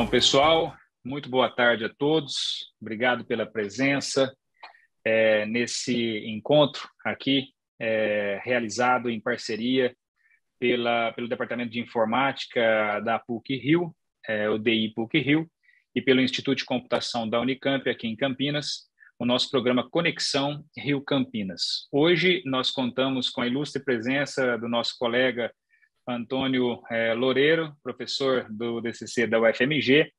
Então, pessoal, muito boa tarde a todos. Obrigado pela presença é, nesse encontro aqui, é, realizado em parceria pela, pelo Departamento de Informática da PUC Rio, é, o DI PUC Rio, e pelo Instituto de Computação da Unicamp, aqui em Campinas, o nosso programa Conexão Rio Campinas. Hoje nós contamos com a ilustre presença do nosso colega Antônio é, Loureiro, professor do DCC da UFMG,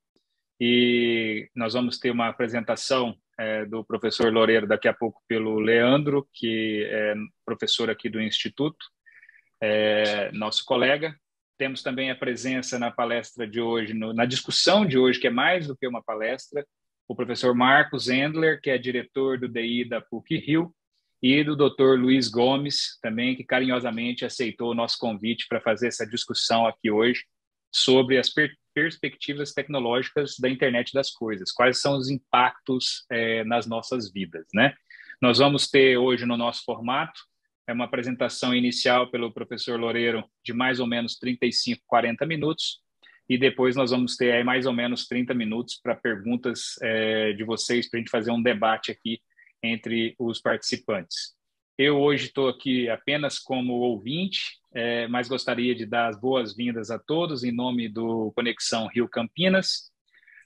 e nós vamos ter uma apresentação é, do professor Loureiro daqui a pouco pelo Leandro, que é professor aqui do Instituto, é, nosso colega. Temos também a presença na palestra de hoje, no, na discussão de hoje, que é mais do que uma palestra, o professor Marcos Endler, que é diretor do DI da PUC-Rio, e do Dr. Luiz Gomes, também, que carinhosamente aceitou o nosso convite para fazer essa discussão aqui hoje sobre as per perspectivas tecnológicas da internet das coisas, quais são os impactos é, nas nossas vidas, né? Nós vamos ter hoje no nosso formato é uma apresentação inicial pelo professor Loureiro de mais ou menos 35, 40 minutos, e depois nós vamos ter mais ou menos 30 minutos para perguntas é, de vocês, para a gente fazer um debate aqui entre os participantes. Eu hoje estou aqui apenas como ouvinte, é, mas gostaria de dar as boas-vindas a todos em nome do Conexão Rio Campinas.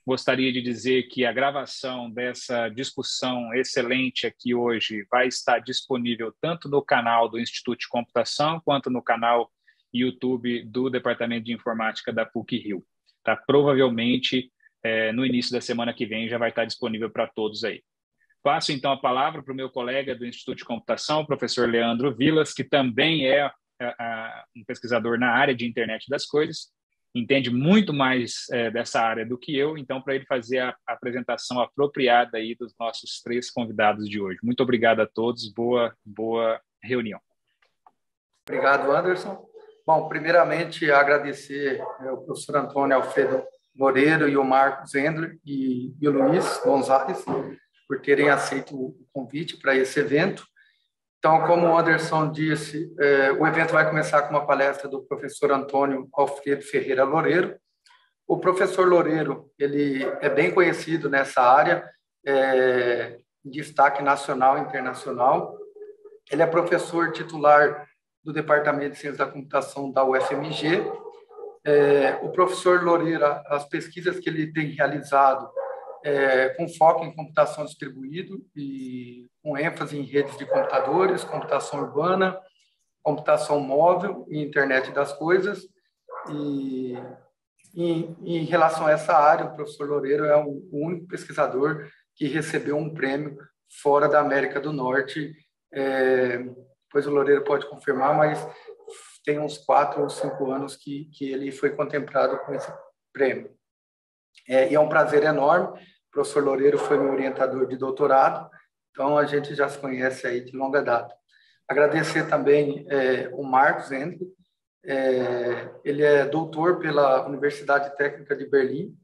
Gostaria de dizer que a gravação dessa discussão excelente aqui hoje vai estar disponível tanto no canal do Instituto de Computação quanto no canal YouTube do Departamento de Informática da PUC Rio. Tá? Provavelmente é, no início da semana que vem já vai estar disponível para todos aí. Passo então a palavra para o meu colega do Instituto de Computação, o professor Leandro Vilas, que também é, um pesquisador na área de internet das coisas, entende muito mais é, dessa área do que eu, então para ele fazer a, a, apresentação apropriada aí dos nossos três convidados de hoje. Muito obrigado a todos, boa boa reunião. Obrigado, Anderson. Bom, primeiramente agradecer ao é, professor Antônio Alfredo Moreira e o Marcos Endler e, e o Luiz Gonzalez por terem aceito o convite para esse evento. Então, como o Anderson disse, é, o evento vai começar com uma palestra do professor Antônio Alfredo Ferreira Loureiro. O professor Loureiro, ele é bem conhecido nessa área, é, destaque nacional e internacional. Ele é professor titular do Departamento de Ciência da Computação da UFMG. É, o professor Loureiro, as pesquisas que ele tem realizado é, com foco em computação distribuída e com ênfase em redes de computadores, computação urbana, computação móvel e internet das coisas. E em, em relação a essa área, o professor Loureiro é o único pesquisador que recebeu um prêmio fora da América do Norte. É, depois o Loureiro pode confirmar, mas tem uns quatro ou cinco anos que, que ele foi contemplado com esse prêmio. É, e é um prazer enorme professor Loureiro foi meu orientador de doutorado, então a gente já se conhece aí de longa data. Agradecer também é, o Marcos Hendry, é, ele é doutor pela Universidade Técnica de Berlim,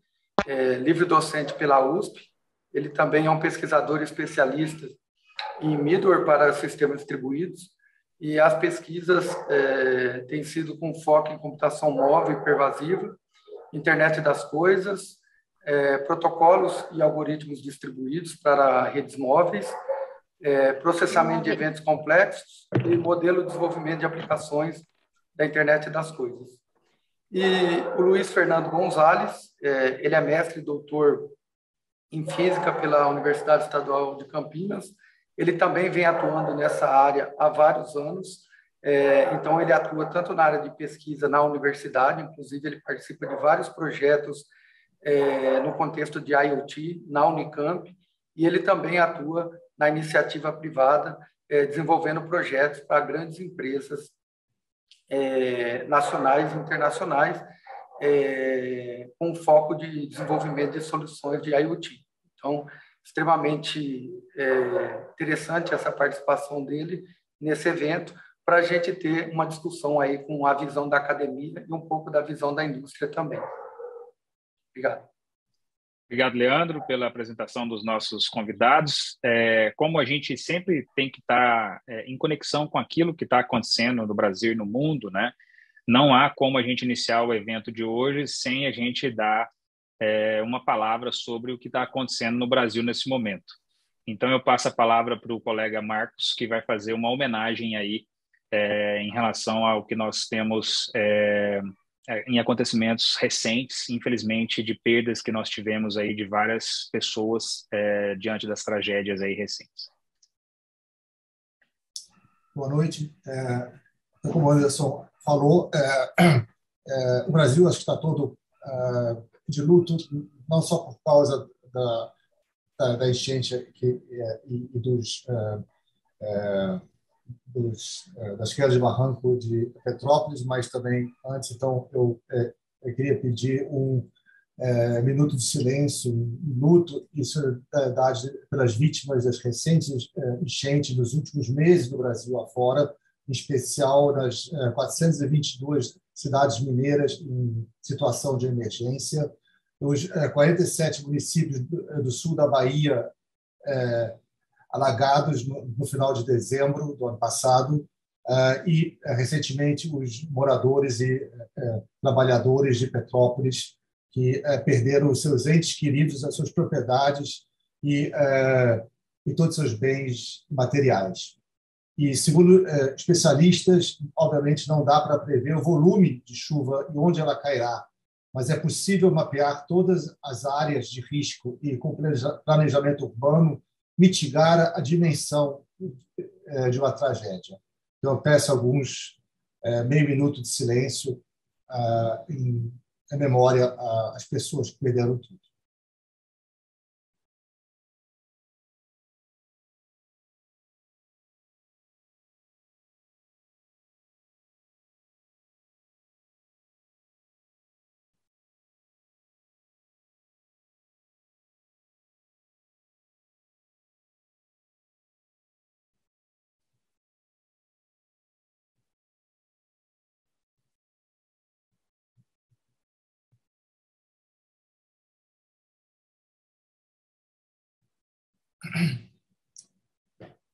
é, livre docente pela USP, ele também é um pesquisador especialista em middleware para sistemas distribuídos, e as pesquisas é, têm sido com foco em computação móvel e pervasiva, internet das coisas, é, protocolos e algoritmos distribuídos para redes móveis, é, processamento de eventos complexos e modelo de desenvolvimento de aplicações da internet das coisas. E o Luiz Fernando Gonzalez, é, ele é mestre e doutor em física pela Universidade Estadual de Campinas. Ele também vem atuando nessa área há vários anos. É, então, ele atua tanto na área de pesquisa na universidade, inclusive ele participa de vários projetos é, no contexto de IoT na Unicamp e ele também atua na iniciativa privada, é, desenvolvendo projetos para grandes empresas é, nacionais e internacionais, é, com foco de desenvolvimento de soluções de IoT. Então, extremamente é, interessante essa participação dele nesse evento, para a gente ter uma discussão aí com a visão da academia e um pouco da visão da indústria também. Obrigado. Obrigado, Leandro, pela apresentação dos nossos convidados. É, como a gente sempre tem que estar é, em conexão com aquilo que está acontecendo no Brasil e no mundo, né? Não há como a gente iniciar o evento de hoje sem a gente dar é, uma palavra sobre o que está acontecendo no Brasil nesse momento. Então eu passo a palavra para o colega Marcos, que vai fazer uma homenagem aí é, em relação ao que nós temos é, em acontecimentos recentes, infelizmente, de perdas que nós tivemos aí de várias pessoas é, diante das tragédias aí recentes. Boa noite. É, como o Anderson falou, é, é, o Brasil acho que está todo é, de luto, não só por causa da, da, da enchente que, e, e dos dos, eh, das quedas de barranco de Petrópolis, mas também antes, então, eu, eh, eu queria pedir um é, minuto de silêncio, um luto e solidariedade pelas vítimas das recentes enchentes dos últimos meses do Brasil afora, em especial nas 422 cidades mineiras em situação de emergência, os 47 municípios do sul da Bahia alagados no, no final de dezembro do ano passado, Uh, e uh, recentemente os moradores e uh, trabalhadores de Petrópolis que perderam os seus entes queridos, as suas propriedades e, e todos os seus bens materiais. E segundo especialistas, obviamente não dá para prever o volume de chuva e onde ela cairá, mas é possível mapear todas as áreas de risco e com planejamento urbano mitigar a dimensão é, de uma tragédia. Então, eu peço alguns é, meio minuto de silêncio ah, em, memória às pessoas que perderam tudo.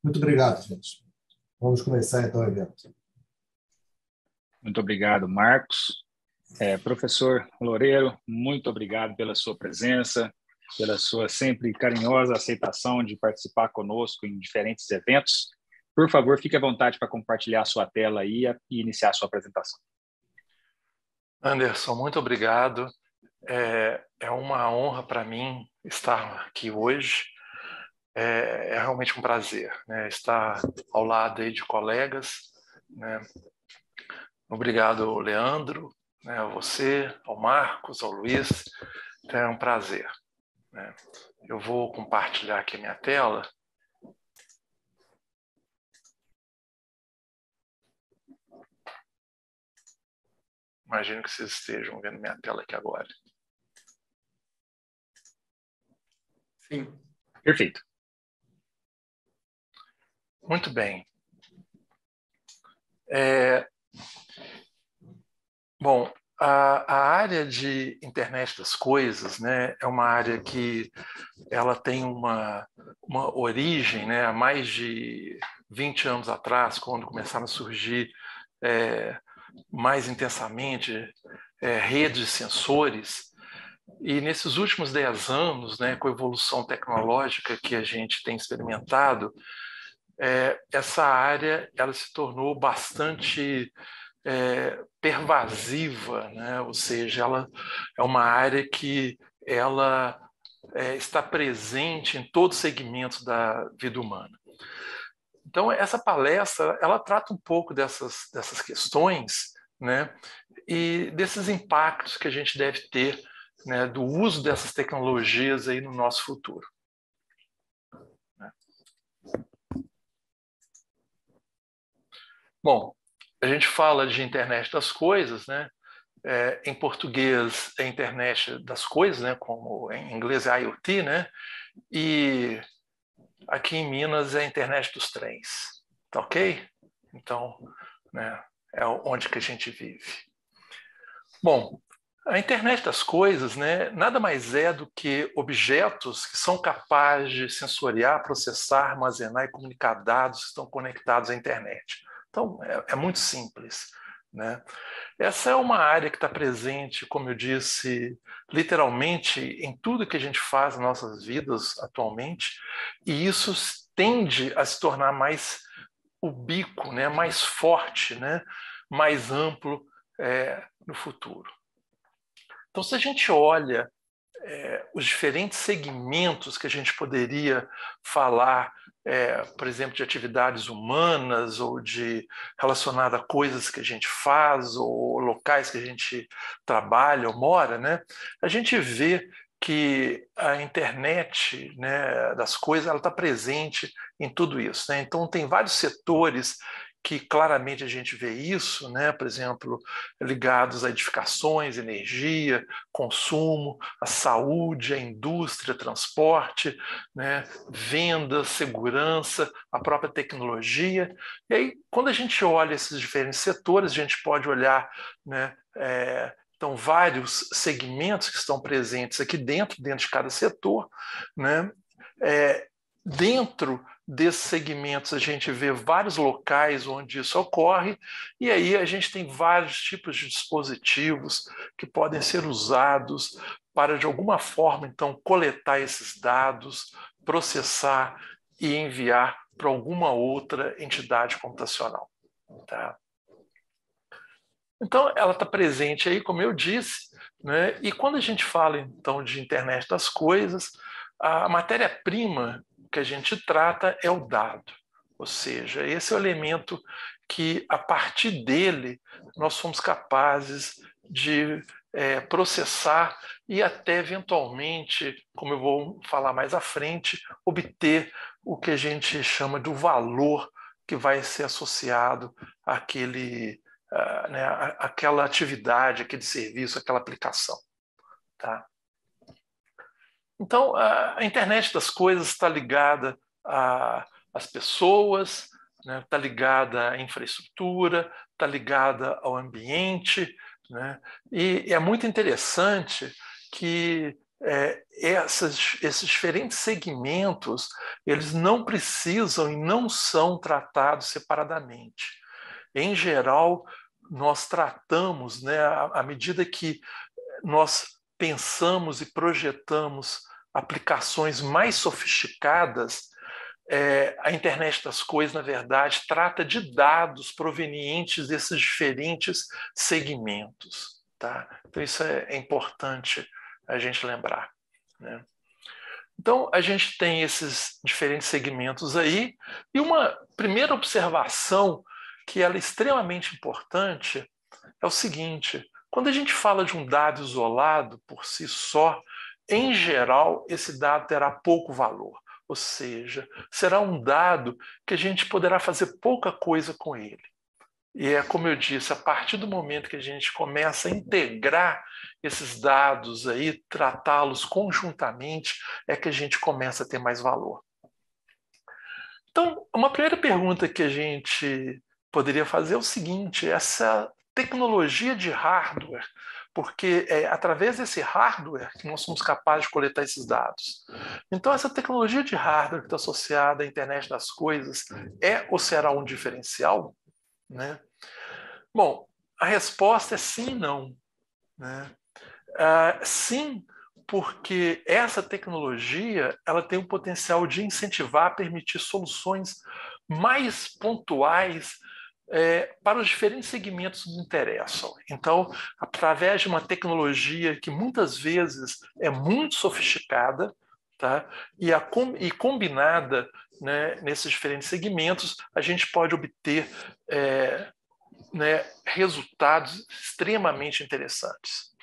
Muito obrigado, gente. Vamos começar então o evento. Muito obrigado, Marcos. É, professor Loureiro, muito obrigado pela sua presença, pela sua sempre carinhosa aceitação de participar conosco em diferentes eventos. Por favor, fique à vontade para compartilhar a sua tela aí e iniciar a sua apresentação. Anderson, muito obrigado. É, é uma honra para mim estar aqui hoje é, é realmente um prazer né, estar ao lado de colegas. Né. Obrigado, Leandro, né, a você, ao Marcos, ao Luiz. Então, é um prazer. Né. Eu vou compartilhar aqui a minha tela. Imagino que vocês estejam vendo minha tela aqui agora. Sim. Perfeito. Muito bem. É, bom, a, a, área de internet das coisas né, é uma área que ela tem uma, uma origem né, há mais de 20 anos atrás, quando começaram a surgir é, mais intensamente é, redes de sensores. E nesses últimos 10 anos, né, com a evolução tecnológica que a gente tem experimentado, é, essa área ela se tornou bastante é, pervasiva, né? ou seja, ela é uma área que ela é, está presente em todos os segmentos da vida humana. Então essa palestra ela trata um pouco dessas dessas questões, né? E desses impactos que a gente deve ter, né, do uso dessas tecnologias aí no nosso futuro. Bom, a gente fala de internet das coisas, né? É, em português é internet das coisas, né? Como em inglês é IoT, né? E aqui em Minas é a internet dos trens, tá ok? Então, né? É onde que a gente vive. Bom, a internet das coisas, né? Nada mais é do que objetos que são capazes de sensoriar, processar, armazenar e comunicar dados que estão conectados à internet. Então, é, é muito simples. Né? Essa é uma área que está presente, como eu disse, literalmente em tudo que a gente faz nas nossas vidas atualmente, e isso tende a se tornar mais ubíquo, né? mais forte, né? mais amplo é, no futuro. Então, se a gente olha é, os diferentes segmentos que a gente poderia falar, é, por exemplo, de atividades humanas ou de relacionada a coisas que a gente faz ou locais que a gente trabalha ou mora, né? A gente vê que a internet né, das coisas ela está presente em tudo isso. Né? Então tem vários setores que claramente a gente vê isso, né? por exemplo, ligados a edificações, energia, consumo, a saúde, a indústria, transporte, né? venda, segurança, a própria tecnologia. E aí, quando a gente olha esses diferentes setores, a gente pode olhar né, é, então, vários segmentos que estão presentes aqui dentro, dentro de cada setor. Né? É, dentro desses segmentos a gente vê vários locais onde isso ocorre, e aí a gente tem vários tipos de dispositivos que podem ser usados para, de alguma forma, então, coletar esses dados, processar e enviar para alguma outra entidade computacional. Tá? Então, ela está presente aí, como eu disse, né? e quando a gente fala, então, de internet das coisas, a matéria-prima que a gente trata é o dado. Ou seja, esse é o elemento que, a partir dele, nós somos capazes de é, processar e até, eventualmente, como eu vou falar mais à frente, obter o que a gente chama do valor que vai ser associado àquele, uh, né, àquela atividade, aquele serviço, aquela aplicação. Tá? Então, a internet das coisas está ligada às pessoas, está né? Tá ligada à infraestrutura, está ligada ao ambiente. Né? E é muito interessante que é, essas, esses diferentes segmentos eles não precisam e não são tratados separadamente. Em geral, nós tratamos, né, à medida que nós pensamos e projetamos aplicações mais sofisticadas, é, a internet das coisas, na verdade, trata de dados provenientes desses diferentes segmentos. Tá? Então, isso é, é importante a gente lembrar. Né? Então, a gente tem esses diferentes segmentos aí, e uma primeira observação que ela é extremamente importante é o seguinte: quando a gente fala de um dado isolado por si só, em geral, esse dado terá pouco valor, ou seja, será um dado que a gente poderá fazer pouca coisa com ele. E é como eu disse, a partir do momento que a gente começa a integrar esses dados aí, tratá-los conjuntamente, é que a gente começa a ter mais valor. Então, uma primeira pergunta que a gente poderia fazer é o seguinte: essa tecnologia de hardware porque é através desse hardware que nós somos capazes de coletar esses dados. Então, essa tecnologia de hardware que está associada à internet das coisas é ou será um diferencial? Né? Bom, a resposta é sim e não. Né? Uh, sim, porque essa tecnologia ela tem o potencial de incentivar, permitir soluções mais pontuais é, para os diferentes segmentos que interessam. Então, através de uma tecnologia que muitas vezes é muito sofisticada, tá? e, a, e combinada né, nesses diferentes segmentos, a gente pode obter é, né, resultados extremamente interessantes.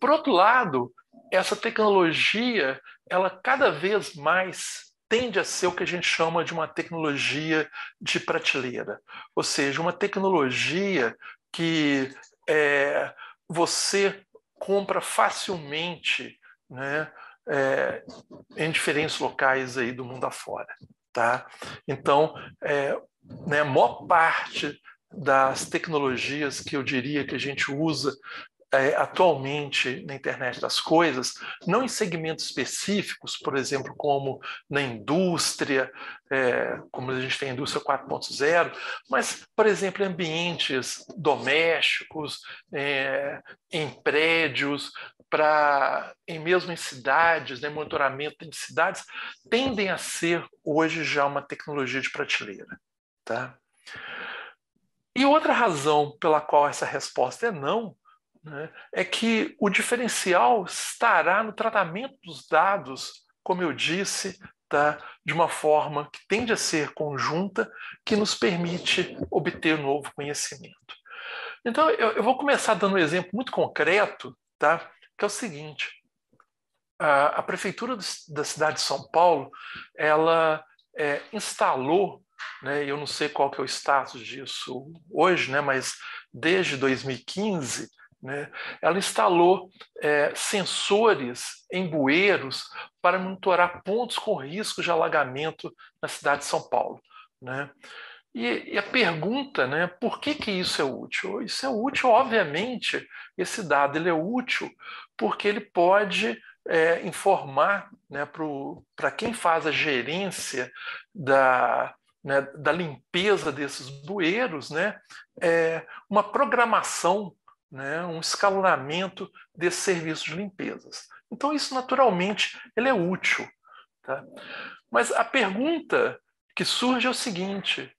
Por outro lado, essa tecnologia, ela cada vez mais tende a ser o que a gente chama de uma tecnologia de prateleira, ou seja, uma tecnologia que é, você compra facilmente né, é, em diferentes locais aí do mundo afora. Tá? Então, é, né, a maior parte das tecnologias que eu diria que a gente usa é, atualmente na internet das coisas, não em segmentos específicos, por exemplo, como na indústria, é, como a gente tem a indústria 4.0, mas, por exemplo, em ambientes domésticos, é, em prédios, para em mesmo em cidades, né, monitoramento de cidades, tendem a ser hoje já uma tecnologia de prateleira. Tá? E outra razão pela qual essa resposta é não né, é que o diferencial estará no tratamento dos dados, como eu disse, tá, de uma forma que tende a ser conjunta, que nos permite obter novo conhecimento. Então, eu, eu vou começar dando um exemplo muito concreto, tá, que é o seguinte. A, a Prefeitura da cidade de São Paulo, ela é, instalou né, eu não sei qual que é o status disso hoje, né, mas desde 2015, né, ela instalou é, sensores em bueiros para monitorar pontos com risco de alagamento na cidade de São Paulo. Né? E, e, a pergunta, né, por que, que isso é útil? Isso é útil, obviamente, esse dado ele é útil porque ele pode é, informar né, para quem faz a gerência da, né, da limpeza desses bueiros, né, é uma programação, né, um escalonamento desse serviço de limpezas. Então isso naturalmente ele é útil. Tá? Mas a pergunta que surge é o seguinte: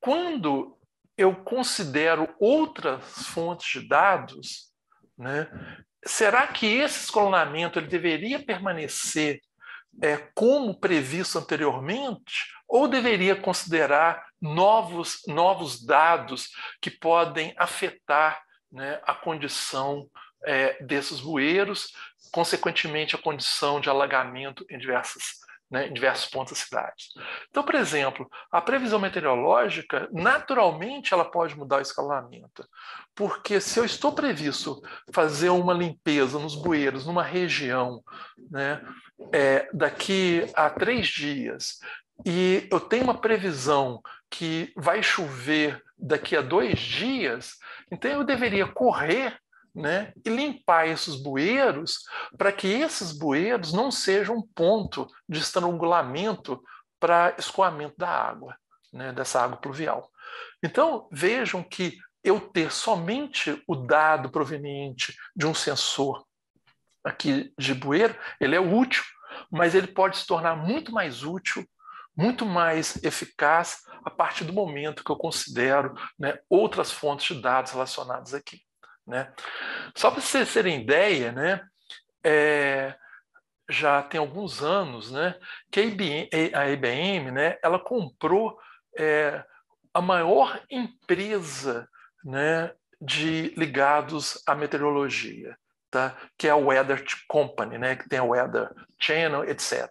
quando eu considero outras fontes de dados, né, será que esse escalonamento ele deveria permanecer é, como previsto anteriormente, ou deveria considerar novos, novos dados que podem afetar né, a condição é, desses bueiros, consequentemente a condição de alagamento em diversas né, em diversos pontos da cidade. Então, por exemplo, a previsão meteorológica, naturalmente, ela pode mudar o escalonamento, porque se eu estou previsto fazer uma limpeza nos bueiros numa região né, é, daqui a três dias e eu tenho uma previsão que vai chover daqui a dois dias, então eu deveria correr né, e limpar esses bueiros para que esses bueiros não sejam um ponto de estrangulamento para escoamento da água, né, dessa água pluvial. Então, vejam que eu ter somente o dado proveniente de um sensor aqui de bueiro, ele é útil, mas ele pode se tornar muito mais útil, muito mais eficaz a partir do momento que eu considero né, outras fontes de dados relacionadas aqui. Né? Só para vocês terem ideia, né, é, já tem alguns anos né, que a IBM, a IBM né, ela comprou é, a maior empresa né, de ligados à meteorologia, tá? que é a Weather Company, né, que tem a Weather Channel, etc.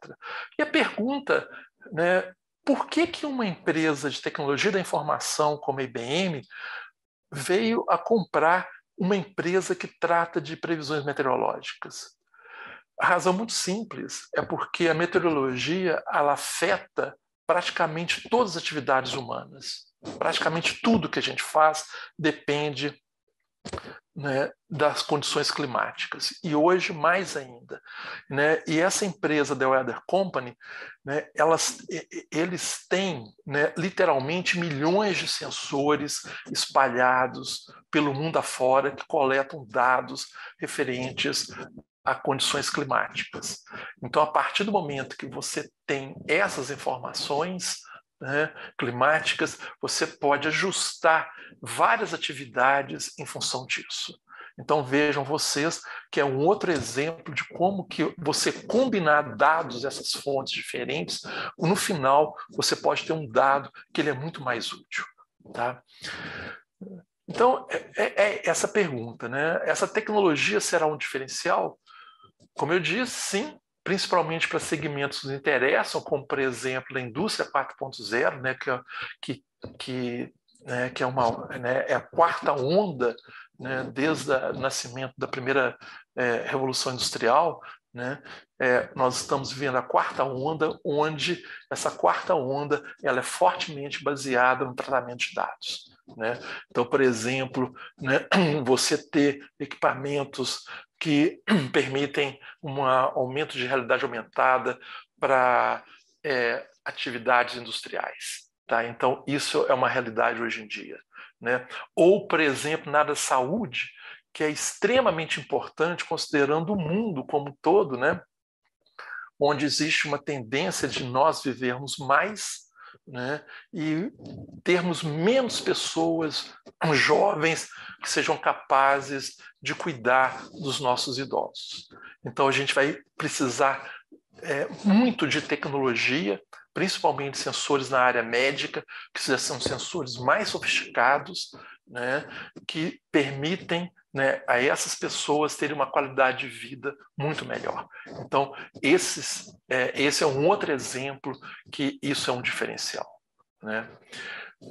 E a pergunta, né, por que, que uma empresa de tecnologia da informação como a IBM veio a comprar uma empresa que trata de previsões meteorológicas? A razão muito simples é porque a meteorologia ela afeta praticamente todas as atividades humanas. Praticamente tudo que a gente faz depende né, das condições climáticas e hoje mais ainda, né? E essa empresa da Weather Company, né, elas, eles têm né, literalmente milhões de sensores espalhados pelo mundo afora que coletam dados referentes a condições climáticas. Então, a partir do momento que você tem essas informações, né, climáticas, você pode ajustar várias atividades em função disso. Então vejam vocês que é um outro exemplo de como que você combinar dados dessas fontes diferentes, no final você pode ter um dado que ele é muito mais útil. Tá? Então é, é, é essa pergunta, né? Essa tecnologia será um diferencial? Como eu disse, sim, principalmente para segmentos que nos interessam, como, por exemplo, a indústria 4.0, né, que, que, que, né, que é, uma, né, é a quarta onda né, desde o nascimento da primeira é, revolução industrial, né, é, nós estamos vivendo a quarta onda, onde essa quarta onda ela é fortemente baseada no tratamento de dados. Né? Então, por exemplo, né, você ter equipamentos que permitem um aumento de realidade aumentada para é, atividades industriais. Tá? Então, isso é uma realidade hoje em dia. Né? Ou, por exemplo, na área da saúde, que é extremamente importante, considerando o mundo como um todo, né? onde existe uma tendência de nós vivermos mais né? e termos menos pessoas jovens que sejam capazes de cuidar dos nossos idosos. Então, a gente vai precisar é, muito de tecnologia, principalmente sensores na área médica, que são sensores mais sofisticados, né, que permitem né, a essas pessoas terem uma qualidade de vida muito melhor. Então, esses, é, esse é um outro exemplo que isso é um diferencial. Né?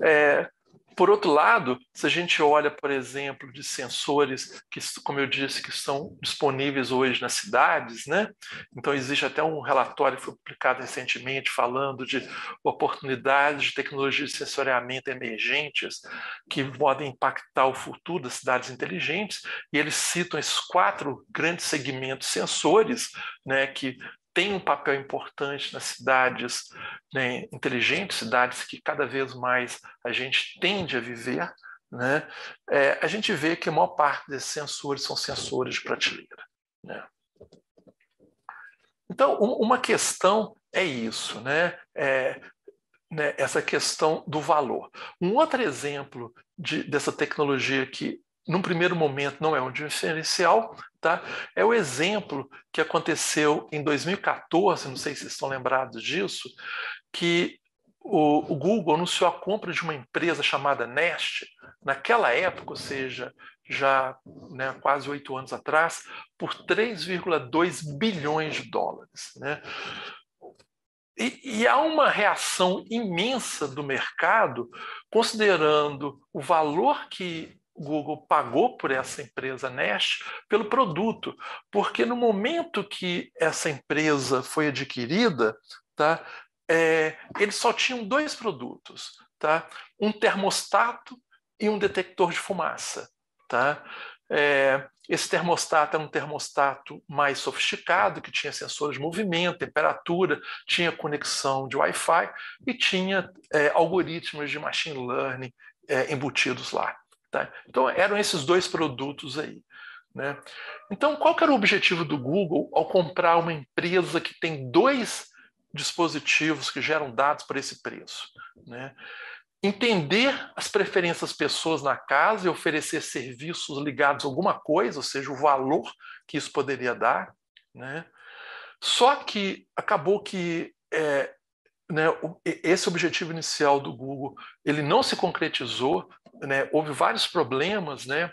É, por outro lado, se a gente olha, por exemplo, de sensores que, como eu disse, que estão disponíveis hoje nas cidades, né? Então existe até um relatório que foi publicado recentemente falando de oportunidades de tecnologia de sensoriamento emergentes que podem impactar o futuro das cidades inteligentes, e eles citam esses quatro grandes segmentos sensores, né, que tem um papel importante nas cidades né, inteligentes, cidades que cada vez mais a gente tende a viver, né, é, a gente vê que a maior parte desses sensores são sensores de prateleira. Né. Então, um, uma questão é isso, né, é, né, essa questão do valor. Um outro exemplo de, dessa tecnologia que num primeiro momento não é um diferencial, tá? É o exemplo que aconteceu em 2014, não sei se estão lembrados disso, que o, o, Google anunciou a compra de uma empresa chamada Nest, naquela época, ou seja, já né, quase oito anos atrás, por 3,2 bilhões de dólares. Né? E, e, há uma reação imensa do mercado, considerando o valor que Google pagou por essa empresa Nest pelo produto, porque no momento que essa empresa foi adquirida, tá, é, eles só tinham dois produtos, tá, um termostato e um detector de fumaça. Tá? É, esse termostato era um termostato mais sofisticado, que tinha sensores de movimento, temperatura, tinha conexão de Wi-Fi e tinha é, algoritmos de machine learning é, embutidos lá. Tá? Então, eram esses dois produtos aí. Né? Então, qual era o objetivo do Google ao comprar uma empresa que tem dois dispositivos que geram dados para esse preço? Né? Entender as preferências das pessoas na casa e oferecer serviços ligados a alguma coisa, ou seja, o valor que isso poderia dar. Né? Só que acabou que é, né, esse objetivo inicial do Google ele não se concretizou né, houve vários problemas, né?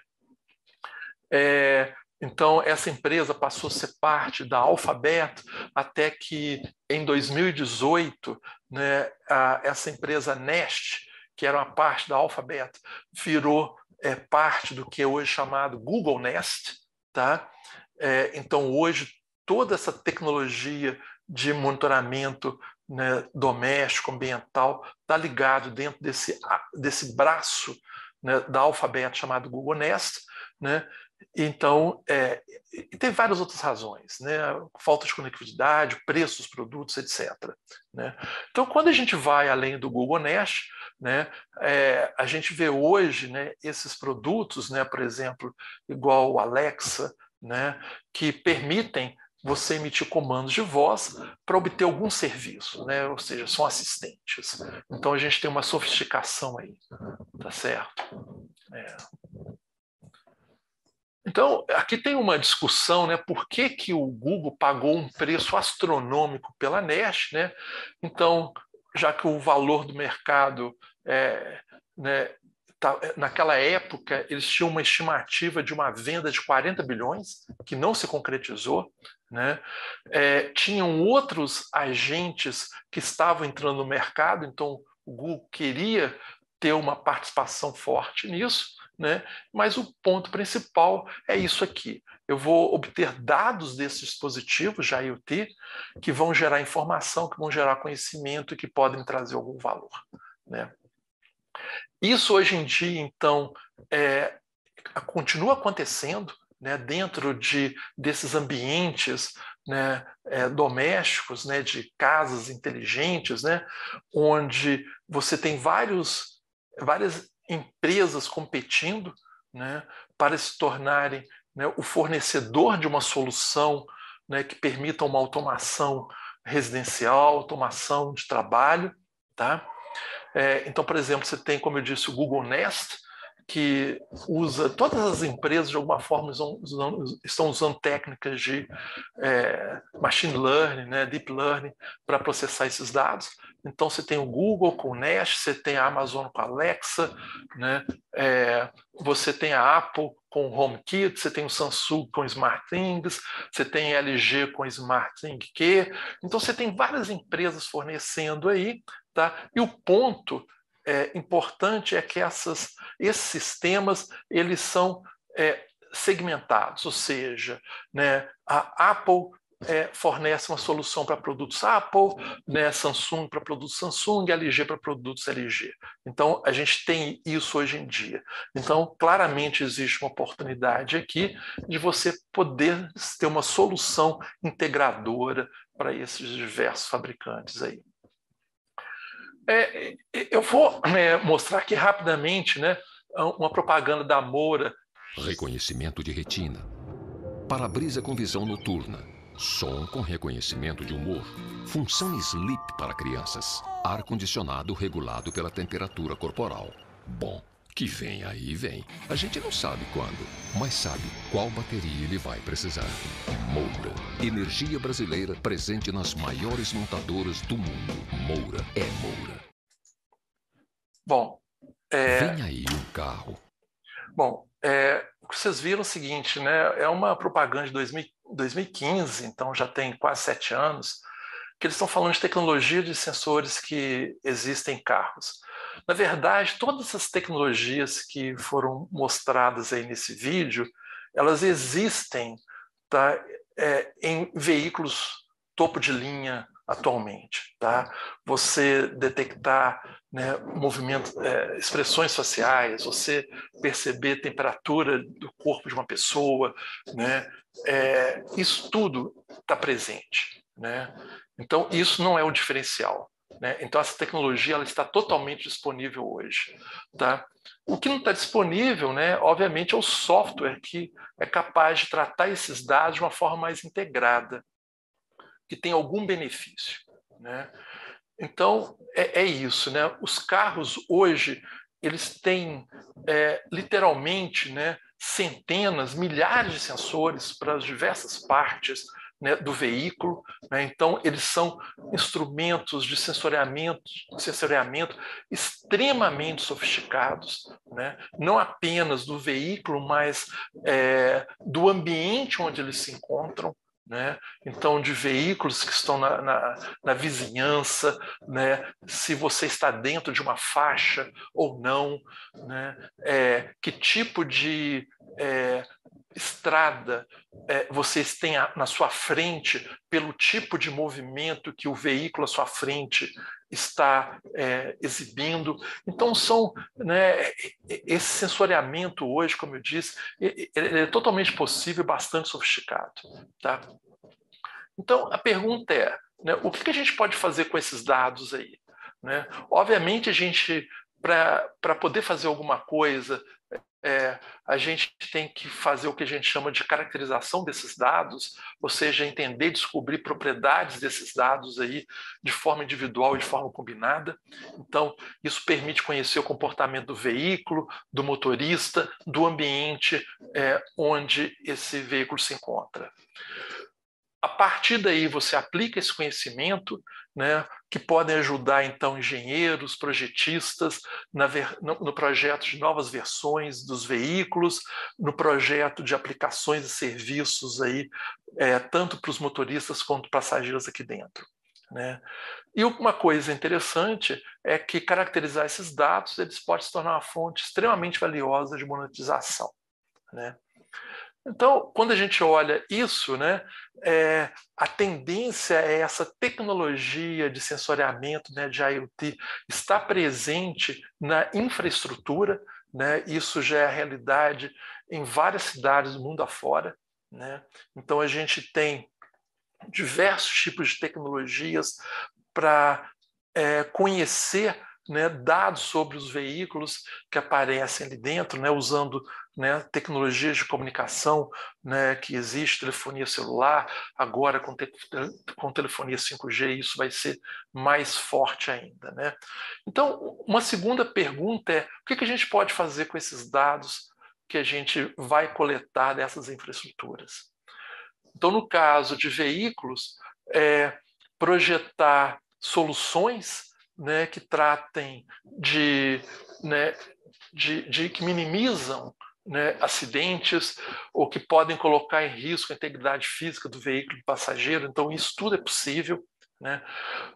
É, então, essa empresa passou a ser parte da Alphabet até que, em 2018, né, a, essa empresa Nest, que era uma parte da Alphabet, virou é, parte do que é hoje chamado Google Nest. Tá? É, então, hoje, toda essa tecnologia de monitoramento né, doméstico, ambiental, está ligado dentro desse, desse braço né, da Alphabet chamado Google Nest, né? Então, é, e tem várias outras razões, né? Falta de conectividade, preço dos produtos, etc. Né? Então, quando a gente vai além do Google Nest, né, é, a gente vê hoje né, esses produtos, né, por exemplo, igual o Alexa, né, que permitem você emitir comandos de voz para obter algum serviço, né? ou seja, são assistentes. Então a gente tem uma sofisticação aí, tá certo? É. Então, aqui tem uma discussão, né? Por que, que o Google pagou um preço astronômico pela Nest, né? Então, já que o valor do mercado é, né, naquela época, eles tinham uma estimativa de uma venda de 40 bilhões, que não se concretizou. Né? É, tinham outros agentes que estavam entrando no mercado, então o Google queria ter uma participação forte nisso, né? mas o ponto principal é isso aqui. Eu vou obter dados desses dispositivos, já IoT, que vão gerar informação, que vão gerar conhecimento e que podem trazer algum valor. Né? Isso hoje em dia, então, é, continua acontecendo né, dentro de, desses ambientes né, é, domésticos, né, de casas inteligentes, né, onde você tem vários, várias empresas competindo né, para se tornarem né, o fornecedor de uma solução que permita uma automação residencial, automação de trabalho. Tá? É, então, por exemplo, você tem, como eu disse, o Google Nest, que usa, todas as empresas de alguma forma usam, estão usando técnicas de é, machine learning, né, deep learning, para processar esses dados. Então você tem o Google com o Nest, você tem a Amazon com a Alexa, né, é, você tem a Apple com o HomeKit, você tem o Samsung com o SmartThings, você tem a LG com o SmartThing Então você tem várias empresas fornecendo aí, tá? E o ponto é, importante é que essas, esses sistemas eles são é, segmentados, ou seja, né, a Apple é, fornece uma solução para produtos Apple, né, Samsung para produtos Samsung, LG para produtos LG. Então, a gente tem isso hoje em dia. Então, claramente existe uma oportunidade aqui de você poder ter uma solução integradora para esses diversos fabricantes aí. É, eu vou é, mostrar aqui rapidamente né, uma propaganda da Moura. Reconhecimento de retina. Para-brisa com visão noturna. Som com reconhecimento de humor. Função sleep para crianças. Ar-condicionado regulado pela temperatura corporal. Bom, que vem aí vem. A gente não sabe quando, mas sabe qual bateria ele vai precisar. Moura. Energia brasileira presente nas maiores montadoras do mundo. Moura é Moura. Bom, é... vem aí um carro. Bom, é, vocês viram é o seguinte, né? É uma propaganda de 2000, 2015, então já tem quase sete anos, que eles estão falando de tecnologia de sensores que existem em carros. Na verdade, todas essas tecnologias que foram mostradas aí nesse vídeo, elas existem tá, é, em veículos topo de linha atualmente. Tá? Você detectar né, movimento, é, expressões faciais, você perceber temperatura do corpo de uma pessoa, né, é, isso tudo está presente. Né? Então, isso não é o diferencial. Né? Então, essa tecnologia ela está totalmente disponível hoje. Tá? O que não está disponível, né, obviamente, é o software que é capaz de tratar esses dados de uma forma mais integrada, que tem algum benefício. Né? Então, é, é isso. Né? Os carros hoje eles têm é, literalmente né, centenas, milhares de sensores para as diversas partes né, do veículo. Né? Então, eles são instrumentos de sensoriamento, sensoriamento extremamente sofisticados, né? não apenas do veículo, mas é, do ambiente onde eles se encontram. Né? Então, de veículos que estão na, na, na, vizinhança, né? se você está dentro de uma faixa ou não, né? É, que tipo de é, estrada é, vocês têm na sua frente, pelo tipo de movimento que o veículo à sua frente está é, exibindo. Então, são né, esse sensoriamento hoje, como eu disse, é totalmente possível, bastante sofisticado. Tá? Então, a pergunta é, né, o que a gente pode fazer com esses dados aí? Né? Obviamente, a gente, para poder fazer alguma coisa, é, a gente tem que fazer o que a gente chama de caracterização desses dados, ou seja, entender, descobrir propriedades desses dados aí de forma individual e de forma combinada. Então, isso permite conhecer o comportamento do veículo, do motorista, do ambiente é, onde esse veículo se encontra. A partir daí, você aplica esse conhecimento, né, que podem ajudar, então, engenheiros, projetistas no, no projeto de novas versões dos veículos, no projeto de aplicações e serviços, aí, é, tanto para os motoristas quanto passageiros aqui dentro. Né? E uma coisa interessante é que caracterizar esses dados eles podem se tornar uma fonte extremamente valiosa de monetização. Né? Então, quando a gente olha isso, né, é, a tendência é essa tecnologia de sensoriamento, né, de IoT, estar presente na infraestrutura, né, isso já é a realidade em várias cidades do mundo afora. Né? Então, a gente tem diversos tipos de tecnologias para é, conhecer né, dados sobre os veículos que aparecem ali dentro, né, usando né, tecnologias de comunicação né, que existe, telefonia celular, agora com, te com telefonia 5G isso vai ser mais forte ainda. Né? Então, uma segunda pergunta é o que, que a gente pode fazer com esses dados que a gente vai coletar dessas infraestruturas? Então, no caso de veículos, é projetar soluções né, que tratem de, né, de, de que minimizam né, acidentes ou que podem colocar em risco a integridade física do veículo de passageiro. Então, isso tudo é possível. Né?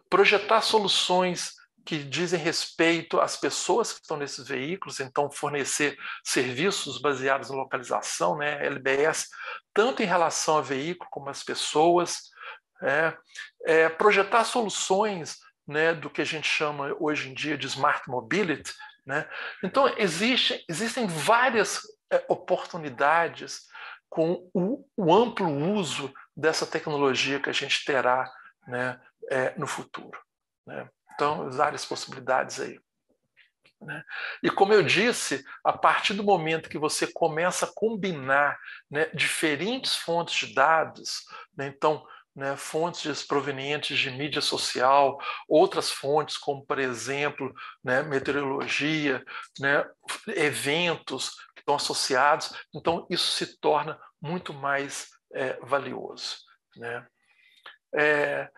Projetar soluções que dizem respeito às pessoas que estão nesses veículos, então fornecer serviços baseados em localização, né, LBS, tanto em relação ao veículo como às pessoas, é, é, projetar soluções né, do que a gente chama hoje em dia de smart mobility. Né? Então, existe, existem várias oportunidades com o, o, amplo uso dessa tecnologia que a gente terá né, é, no futuro. Né? Então, várias possibilidades aí. Né? E como eu disse, a partir do momento que você começa a combinar né, diferentes fontes de dados, né, então né, fontes provenientes de mídia social, outras fontes, como, por exemplo, né, meteorologia, né, eventos estão associados. Então, isso se torna muito mais é, valioso. Né? É,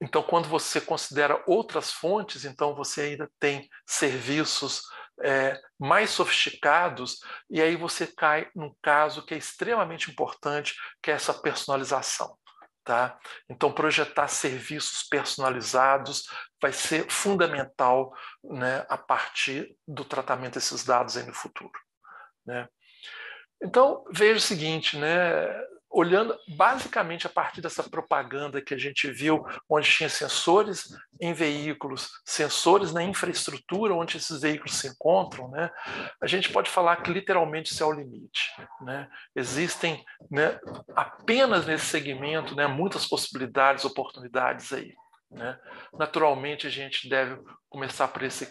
então, quando você considera outras fontes, então você ainda tem serviços é, mais sofisticados, e aí você cai num caso que é extremamente importante, que é essa personalização. Tá? Então, projetar serviços personalizados vai ser fundamental né, a partir do tratamento desses dados no futuro. Né? Então, veja o seguinte, né, olhando basicamente a partir dessa propaganda que a gente viu, onde tinha sensores em veículos, sensores na infraestrutura onde esses veículos se encontram, né, a gente pode falar que literalmente isso é o limite. Né? Existem né, apenas nesse segmento né, muitas possibilidades, oportunidades aí. Né? Naturalmente, a gente deve começar por esse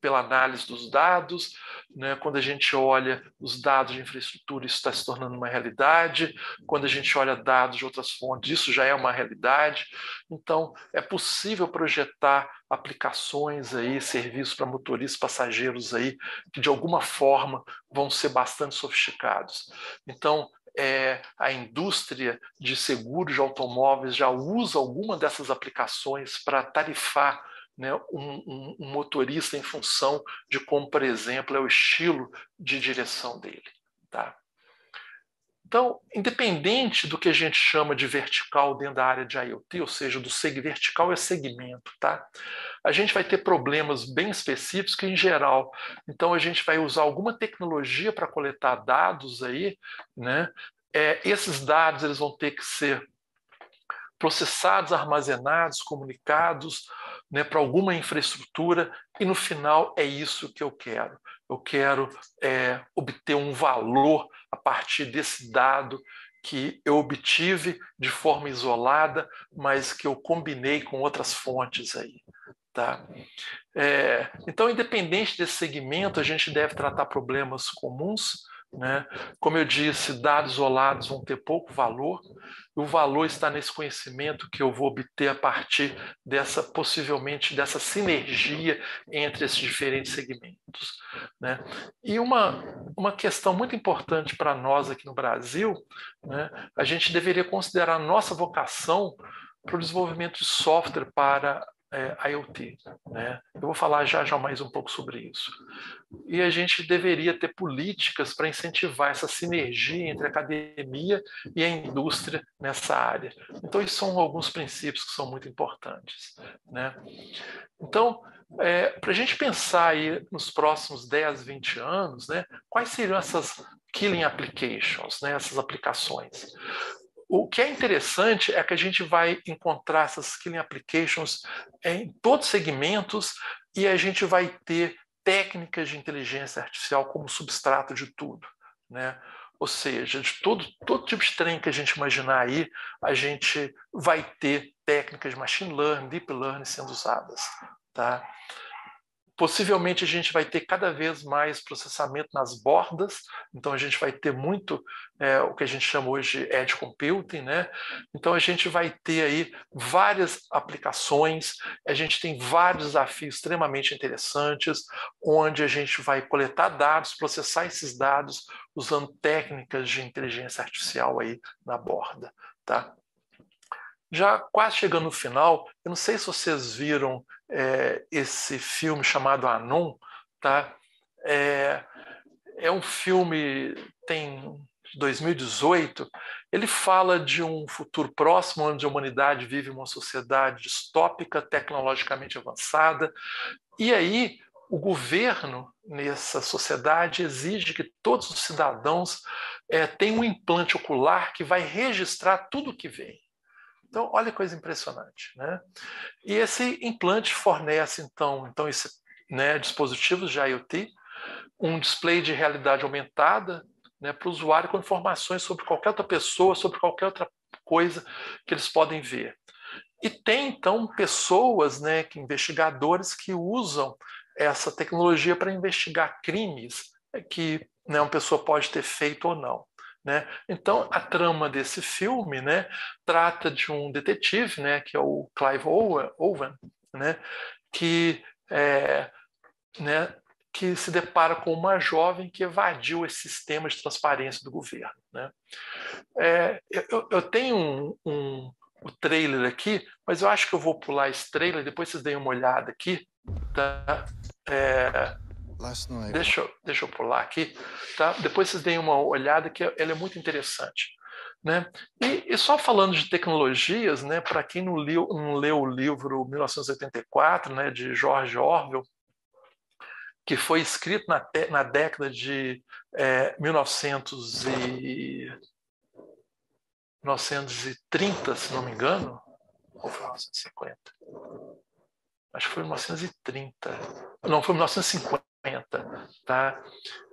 pela análise dos dados, né? quando a gente olha os dados de infraestrutura, isso está se tornando uma realidade, quando a gente olha dados de outras fontes, isso já é uma realidade. Então, é possível projetar aplicações aí, serviços para motoristas, passageiros aí, que de alguma forma vão ser bastante sofisticados. Então, é, a indústria de seguros de automóveis já usa alguma dessas aplicações para tarifar né, um, um, um, motorista em função de como, por exemplo, é o estilo de direção dele. Tá? Então, independente do que a gente chama de vertical dentro da área de IoT, ou seja, do seg vertical é segmento, tá? A gente vai ter problemas bem específicos que, em geral, então a gente vai usar alguma tecnologia para coletar dados aí, né? É, esses dados eles vão ter que ser processados, armazenados, comunicados né, para alguma infraestrutura, e no final é isso que eu quero. Eu quero é, obter um valor a partir desse dado que eu obtive de forma isolada, mas que eu combinei com outras fontes aí. Tá? É, então, independente desse segmento, a gente deve tratar problemas comuns, né? Como eu disse, dados isolados vão ter pouco valor, o valor está nesse conhecimento que eu vou obter a partir dessa, possivelmente, dessa sinergia entre esses diferentes segmentos. Né? E uma, uma questão muito importante para nós aqui no Brasil, né? a gente deveria considerar a nossa vocação para o desenvolvimento de software para é, IoT. Né? Eu vou falar já já mais um pouco sobre isso. E a gente deveria ter políticas para incentivar essa sinergia entre a academia e a indústria nessa área. Então, esses são alguns princípios que são muito importantes. Né? Então, é, para a gente pensar aí nos próximos 10, 20 anos, né, quais seriam essas killing applications, né, essas aplicações. O que é interessante é que a gente vai encontrar essas killing applications em todos os segmentos e a gente vai ter técnicas de inteligência artificial como substrato de tudo. Né? Ou seja, de todo, todo tipo de trem que a gente imaginar aí, a gente vai ter técnicas de machine learning, deep learning sendo usadas. Tá? Possivelmente a gente vai ter cada vez mais processamento nas bordas, então a gente vai ter muito é, o que a gente chama hoje de edge computing, né? Então a gente vai ter aí várias aplicações, a gente tem vários desafios extremamente interessantes, onde a gente vai coletar dados, processar esses dados usando técnicas de inteligência artificial aí na borda, tá? Já quase chegando no final, eu não sei se vocês viram é, esse filme chamado Anon, tá? É, é um filme tem 2018. Ele fala de um futuro próximo onde a humanidade vive uma sociedade distópica, tecnologicamente avançada, e aí o governo nessa sociedade exige que todos os cidadãos é, tenham um implante ocular que vai registrar tudo o que vem. Então, olha que coisa impressionante. Né? E esse implante fornece, então, então esse, né, dispositivos de IoT, um display de realidade aumentada né, para o usuário com informações sobre qualquer outra pessoa, sobre qualquer outra coisa que eles podem ver. E tem, então, pessoas, né, que, investigadores que usam essa tecnologia para investigar crimes que né, uma pessoa pode ter feito ou não. Né? Então, a trama desse filme né, trata de um detetive, né, que é o Clive Owen, né, que, é, né, que se depara com uma jovem que evadiu esse sistema de transparência do governo. Né? É, eu, eu, tenho um, um, o trailer aqui, mas eu acho que eu vou pular esse trailer, depois vocês deem uma olhada aqui. Tá? É, Deixa eu, deixa eu pular aqui, tá? Depois vocês deem uma olhada que ela é muito interessante. Né? E, e só falando de tecnologias, né, para quem não, liu, não leu o livro 1984, né, de George Orwell, que foi escrito na, na década de é, 1900 e, 1930, se não me engano, ou foi 1950? Acho que foi 1930. Não, foi 1950 tá?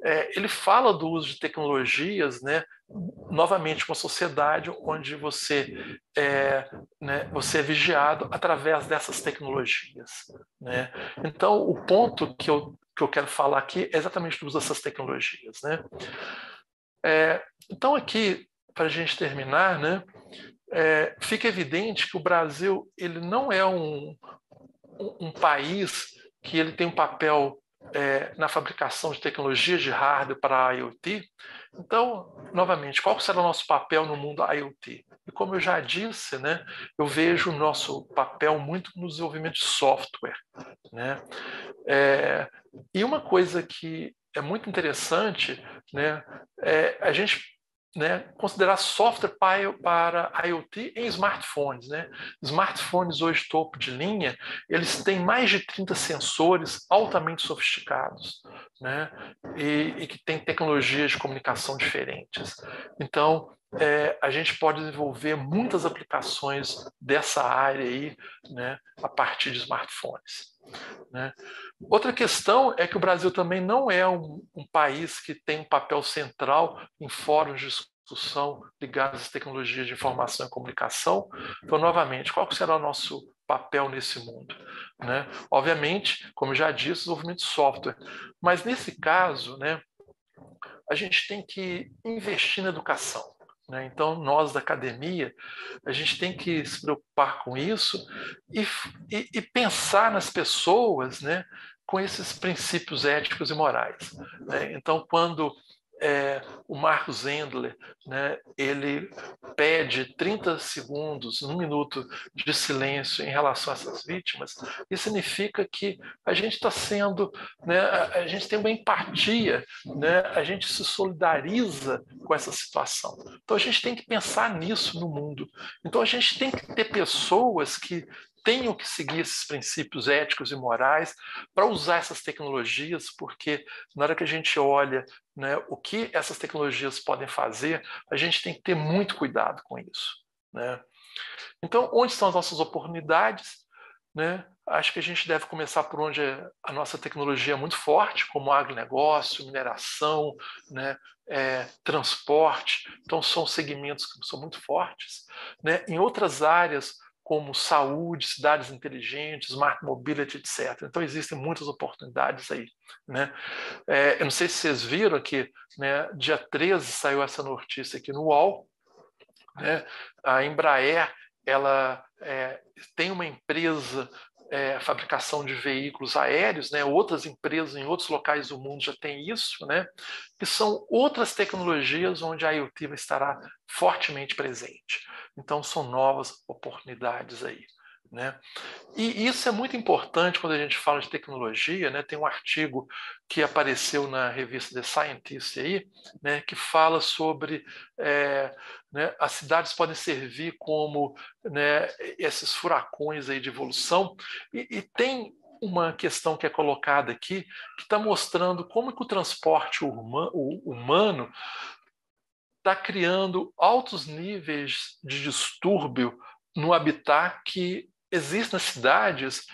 É, ele fala do uso de tecnologias, né? Novamente, uma sociedade onde você é, né, você é vigiado através dessas tecnologias, né? Então, o ponto que eu, que eu quero falar aqui é exatamente do uso dessas tecnologias, né? É, então, aqui, para a gente terminar, né? É, fica evidente que o Brasil ele não é um, um, um país que ele tem um papel é, na fabricação de tecnologias de hardware para a IoT. Então, novamente, qual será o nosso papel no mundo IoT? E como eu já disse, né, eu vejo o nosso papel muito no desenvolvimento de software. Né? É, e uma coisa que é muito interessante, né, é a gente né, considerar software para IoT em smartphones. Né? Smartphones hoje topo de linha, eles têm mais de 30 sensores altamente sofisticados né? e, e que têm tecnologias de comunicação diferentes. Então, é, a gente pode desenvolver muitas aplicações dessa área aí, né, a partir de smartphones. Né? Outra questão é que o Brasil também não é um, um país que tem um papel central em fóruns de discussão ligados às tecnologias de informação e comunicação. Então, novamente, qual será o nosso papel nesse mundo? Né? Obviamente, como já disse, desenvolvimento de software. Mas nesse caso, né, a gente tem que investir na educação. Né? Então, nós da academia, a gente tem que se preocupar com isso e, e, e pensar nas pessoas né, com esses princípios éticos e morais. Né? Então, quando é, o Marcos Endler, né, ele pede 30 segundos, um minuto de silêncio em relação a essas vítimas, isso significa que a gente está sendo, né, a gente tem uma empatia, né, a gente se solidariza com essa situação. Então a gente tem que pensar nisso no mundo. Então a gente tem que ter pessoas que tenham que seguir esses princípios éticos e morais para usar essas tecnologias, porque na hora que a gente olha né, o que essas tecnologias podem fazer, a gente tem que ter muito cuidado com isso. Né? Então, onde estão as nossas oportunidades? Né? Acho que a gente deve começar por onde a nossa tecnologia é muito forte, como agronegócio, mineração, né? É, transporte. Então, são segmentos que são muito fortes. Né? Em outras áreas, como saúde, cidades inteligentes, smart mobility, etc. Então, existem muitas oportunidades aí. Né? É, eu não sei se vocês viram aqui, né, dia 13 saiu essa notícia aqui no UOL, né? a Embraer ela é, tem uma empresa é, fabricação de veículos aéreos, né? outras empresas em outros locais do mundo já têm isso, né? que são outras tecnologias onde a IoT estará fortemente presente. Então, são novas oportunidades aí. Né? E isso é muito importante quando a gente fala de tecnologia. Né? Tem um artigo que apareceu na revista The Scientist aí, né? que fala sobre é, né, as cidades podem servir como né, esses furacões aí de evolução. E, e tem uma questão que é colocada aqui que está mostrando como que o transporte humano está criando altos níveis de distúrbio no habitat que existe nas cidades,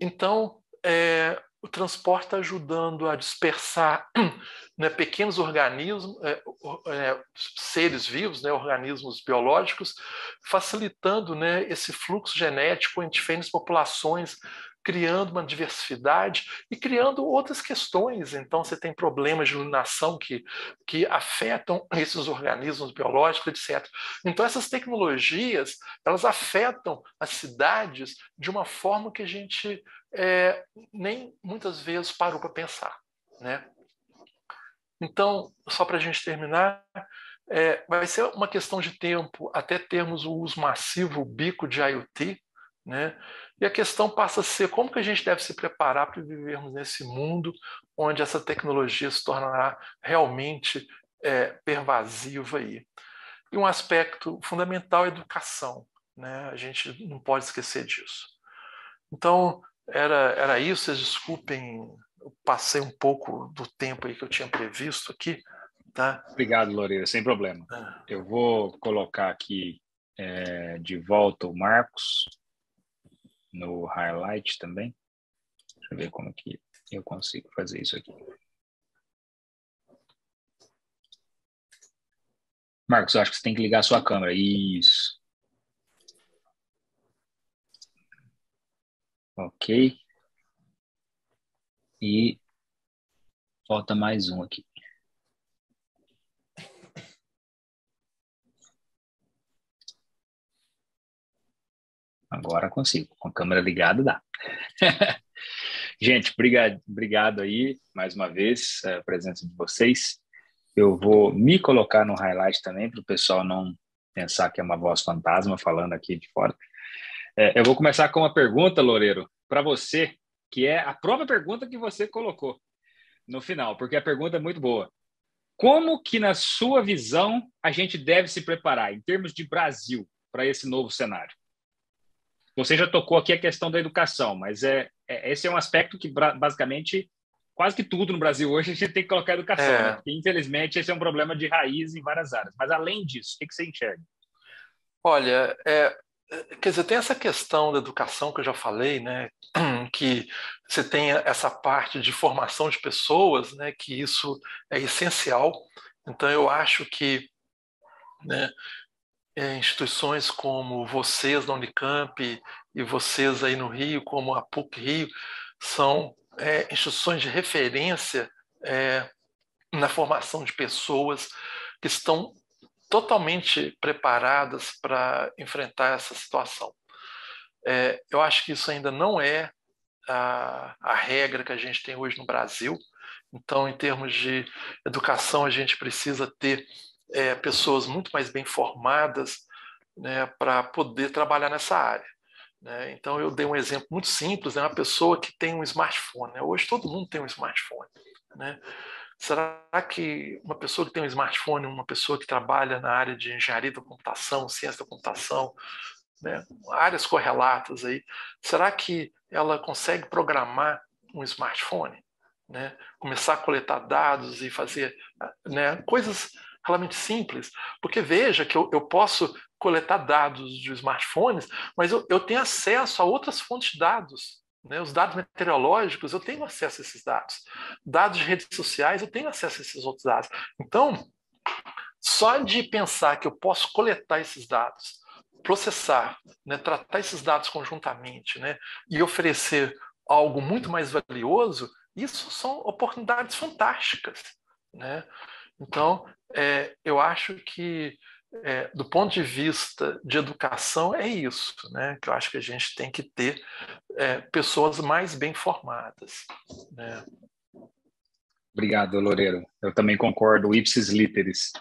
então é, o transporte está ajudando a dispersar né, pequenos organismos, é, é, seres vivos, né, organismos biológicos, facilitando né, esse fluxo genético entre diferentes populações criando uma diversidade e criando outras questões. Então, você tem problemas de iluminação que, que afetam esses organismos biológicos, etc. Então, essas tecnologias, elas afetam as cidades de uma forma que a gente é, nem muitas vezes parou para pensar. Né? Então, só para a gente terminar, é, vai ser uma questão de tempo até termos o uso massivo, bico de IoT, né? E a questão passa a ser como que a gente deve se preparar para vivermos nesse mundo onde essa tecnologia se tornará realmente é, pervasiva aí. E um aspecto fundamental é a educação, né? A gente não pode esquecer disso. Então, era, era isso, vocês desculpem, eu passei um pouco do tempo aí que eu tinha previsto aqui, tá? Obrigado, Loureiro, sem problema. É. Eu vou colocar aqui é, de volta o Marcos, no highlight também. Deixa eu ver como que eu consigo fazer isso aqui. Marcos, eu acho que você tem que ligar a sua câmera. Isso. Ok. E falta mais um aqui. Agora consigo. Com a câmera ligada dá. Gente, obrigado, obrigado aí mais uma vez a presença de vocês. Eu vou me colocar no highlight também para o pessoal não pensar que é uma voz fantasma falando aqui de fora. É, eu vou começar com uma pergunta, Loureiro, para você, que é a própria pergunta que você colocou no final, porque a pergunta é muito boa. Como que, na sua visão, a gente deve se preparar, em termos de Brasil, para esse novo cenário? Você já tocou aqui a questão da educação, mas é, é esse é um aspecto que basicamente quase que tudo no Brasil hoje a gente tem que colocar educação, é. né? Porque, infelizmente esse é um problema de raiz em várias áreas. Mas além disso, o que, que você enxerga? Olha, é, quer dizer, tem essa questão da educação que eu já falei, né? Que você tem essa parte de formação de pessoas, né? Que isso é essencial. Então eu acho que né, instituições como vocês na Unicamp e vocês aí no Rio, como a PUC Rio, são é, instituições de referência é, na formação de pessoas que estão totalmente preparadas para enfrentar essa situação. É, eu acho que isso ainda não é a, a regra que a gente tem hoje no Brasil. Então, em termos de educação, a gente precisa ter é, pessoas muito mais bem formadas né, para poder trabalhar nessa área. Né? Então, eu dei um exemplo muito simples: né, uma pessoa que tem um smartphone. Né? Hoje, todo mundo tem um smartphone. Né? Será que uma pessoa que tem um smartphone, uma pessoa que trabalha na área de engenharia da computação, ciência da computação, né, áreas correlatas aí, será que ela consegue programar um smartphone? Né? Começar a coletar dados e fazer né, coisas realmente simples. Porque veja que eu, eu posso coletar dados de smartphones, mas eu, eu tenho acesso a outras fontes de dados. Né? Os dados meteorológicos, eu tenho acesso a esses dados. Dados de redes sociais, eu tenho acesso a esses outros dados. Então, só de pensar que eu posso coletar esses dados, processar, né, tratar esses dados conjuntamente né, e oferecer algo muito mais valioso, isso são oportunidades fantásticas. Né? Então, é, eu acho que, é, do ponto de vista de educação, é isso, né? que eu acho que a gente tem que ter é, pessoas mais bem formadas. Né? Obrigado, Loureiro. Eu também concordo, ipsis literis.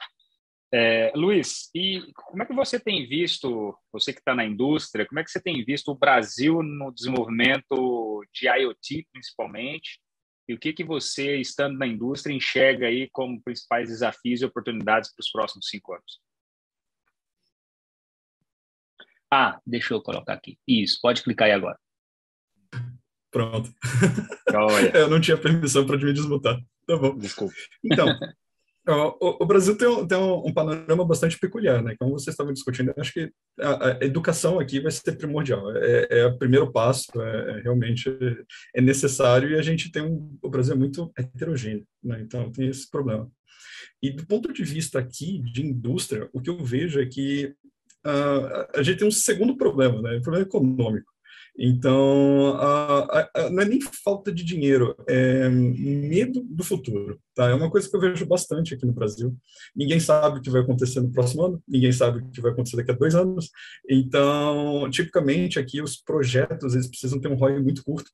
É, Luiz, e como é que você tem visto, você que está na indústria, como é que você tem visto o Brasil no desenvolvimento de IoT, principalmente? E o que, que você, estando na indústria, enxerga aí como principais desafios e oportunidades para os próximos cinco anos? Ah, deixa eu colocar aqui. Isso, pode clicar aí agora. Pronto. eu não tinha permissão para me desmutar. Tá bom. Desculpa. Então, o, Brasil tem, um, tem um, panorama bastante peculiar, né? Como vocês estavam discutindo, acho que a, a, educação aqui vai ser primordial. É, é o primeiro passo, é, é, realmente é necessário e a gente tem um, o Brasil é muito heterogêneo, né? Então tem esse problema. E do ponto de vista aqui de indústria, o que eu vejo é que uh, a gente tem um segundo problema, né? O problema econômico. Então, a, a, não é nem falta de dinheiro, é medo do futuro. Tá? É uma coisa que eu vejo bastante aqui no Brasil. Ninguém sabe o que vai acontecer no próximo ano, ninguém sabe o que vai acontecer daqui a dois anos. Então, tipicamente aqui os projetos eles precisam ter um ROI muito curto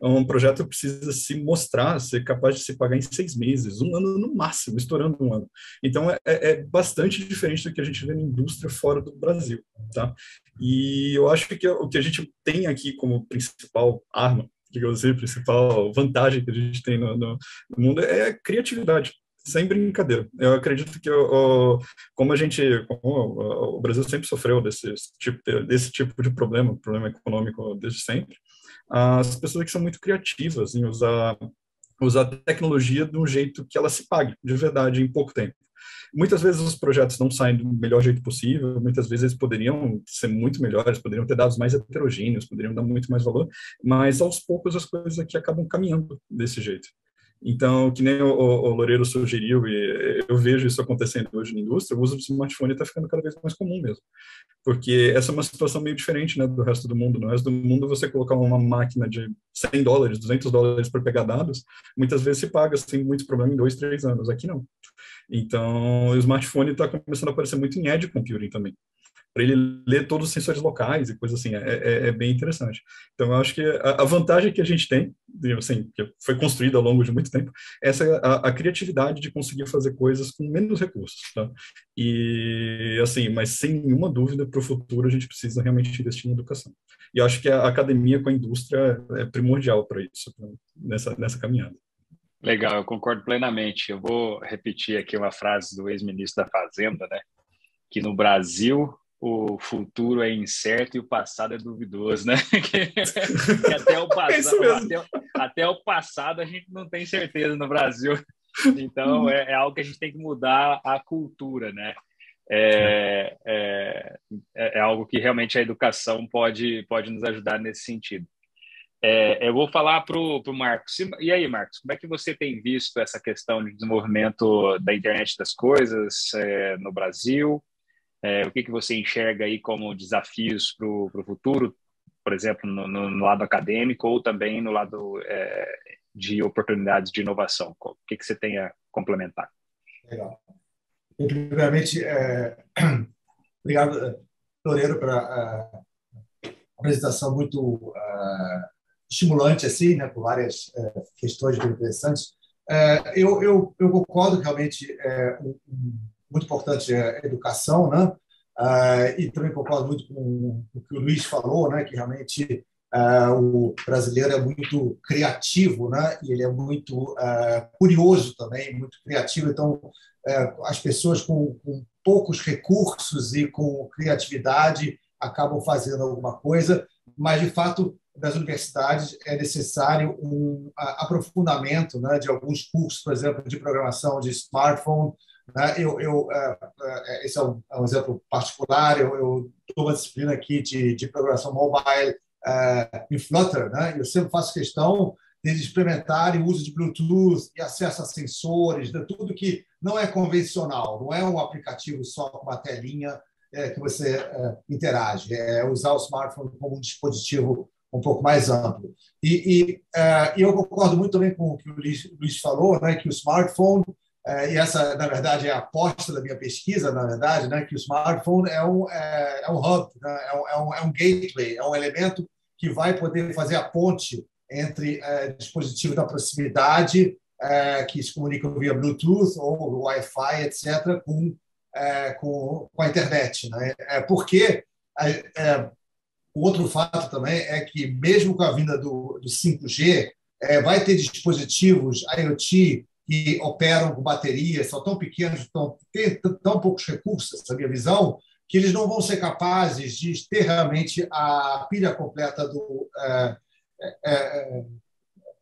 um projeto precisa se mostrar, ser capaz de se pagar em seis meses, um ano no máximo, estourando um ano. Então, é, é bastante diferente do que a gente vê na indústria fora do Brasil, tá? E eu acho que o que a gente tem aqui como principal arma, digamos assim, principal vantagem que a gente tem no, no, no mundo é a criatividade sem brincadeira. Eu acredito que o, como a gente, como o Brasil sempre sofreu desse tipo, desse tipo de problema, problema econômico desde sempre, as pessoas que são muito criativas em usar usar tecnologia de um jeito que ela se pague de verdade em pouco tempo. Muitas vezes os projetos não saem do melhor jeito possível, muitas vezes eles poderiam ser muito melhores, poderiam ter dados mais heterogêneos, poderiam dar muito mais valor, mas aos poucos as coisas aqui acabam caminhando desse jeito. Então, que nem o, o Loureiro sugeriu, e eu vejo isso acontecendo hoje na indústria, o uso do smartphone está ficando cada vez mais comum mesmo. Porque essa é uma situação meio diferente né, do resto do mundo. No resto do mundo, você colocar uma máquina de 100 dólares, 200 dólares para pegar dados, muitas vezes se paga sem muito problema em dois, três anos. Aqui não. Então, o smartphone está começando a aparecer muito em edge computing também para ele ler todos os sensores locais e coisas assim, é, é, é bem interessante. Então, eu acho que a, a, vantagem que a gente tem, assim, que foi construída ao longo de muito tempo, essa é a, a, criatividade de conseguir fazer coisas com menos recursos, tá? E, assim, mas sem nenhuma dúvida, para o futuro a gente precisa realmente investir em educação. E acho que a academia com a indústria é primordial para isso, nessa, nessa caminhada. Legal, eu concordo plenamente. Eu vou repetir aqui uma frase do ex-ministro da Fazenda, né? Que no Brasil o futuro é incerto e o passado é duvidoso, né? até, o é passado, é até, até, o passado a gente não tem certeza no Brasil. Então é, é, algo que a gente tem que mudar a cultura, né? É, é, é, é algo que realmente a educação pode, pode nos ajudar nesse sentido. É, eu vou falar para o Marcos. E aí, Marcos, como é que você tem visto essa questão de desenvolvimento da internet das coisas no Brasil? É, o que, que você enxerga aí como desafios para o futuro, por exemplo, no, no, lado acadêmico ou também no lado é, de oportunidades de inovação? O que, que você tem a complementar? Legal. primeiramente, é... obrigado, Loureiro, pela a apresentação muito uh, estimulante, assim, né, por várias uh, questões interessantes. Uh, eu, eu, eu concordo realmente é um, muito importante é a educação, né? Ah, e também concordo muito com o que o Luiz falou, né? Que realmente ah, o brasileiro é muito criativo, né? E ele é muito ah, curioso também, muito criativo. Então, as pessoas com, com poucos recursos e com criatividade acabam fazendo alguma coisa, mas de fato das universidades é necessário um aprofundamento né, de alguns cursos, por exemplo, de programação de smartphone. Né? Eu, eu, é, é, esse é um, é um, exemplo particular. Eu, eu dou uma disciplina aqui de, de programação mobile uh, em Flutter. Né? Eu sempre faço questão de experimentar o uso de Bluetooth e acesso a sensores, de tudo que não é convencional, não é um aplicativo só com uma telinha é, que você é, interage, é usar o smartphone como um dispositivo um pouco mais amplo. E, e, eu concordo muito também com o que o Luiz, Luiz falou, né, que o smartphone, e essa, na verdade, é a aposta da minha pesquisa, na verdade, né, que o smartphone é um, é, é um hub, né, é, um, é, um, é um gateway, é um elemento que vai poder fazer a ponte entre uh, dispositivos da proximidade, que se comunicam via Bluetooth ou Wi-Fi, etc., com, com, com a internet. Né? É porque o outro fato também é que, mesmo com a vinda do, do 5G, é, vai ter dispositivos IoT que operam com baterias, são tão pequenos, tão, têm tão poucos recursos, essa minha visão, que eles não vão ser capazes de ter realmente a pilha completa do, é, é, é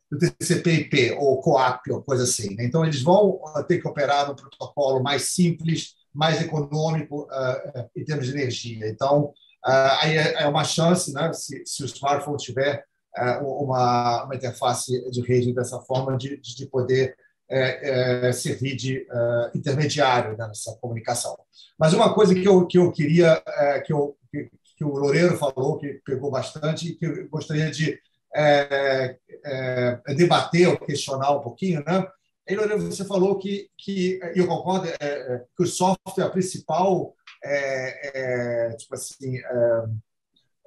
do TCP/IP ou COAP ou coisa assim. Né? Então, eles vão ter que operar num protocolo mais simples, mais econômico uh, em termos de energia. Então, aí é, é uma chance, né, se, se o smartphone tiver uma, uma interface de rede dessa forma, de, de poder é, é, servir de uh, intermediário né, nessa comunicação. Mas uma coisa que eu, que eu queria, é, que, eu, que, que, o Loureiro falou, que pegou bastante, e que eu gostaria de é, debater ou questionar um pouquinho, né? E, Loureiro, você falou que, que e eu concordo, que o software é a principal é, é tipo assim, é, é, é,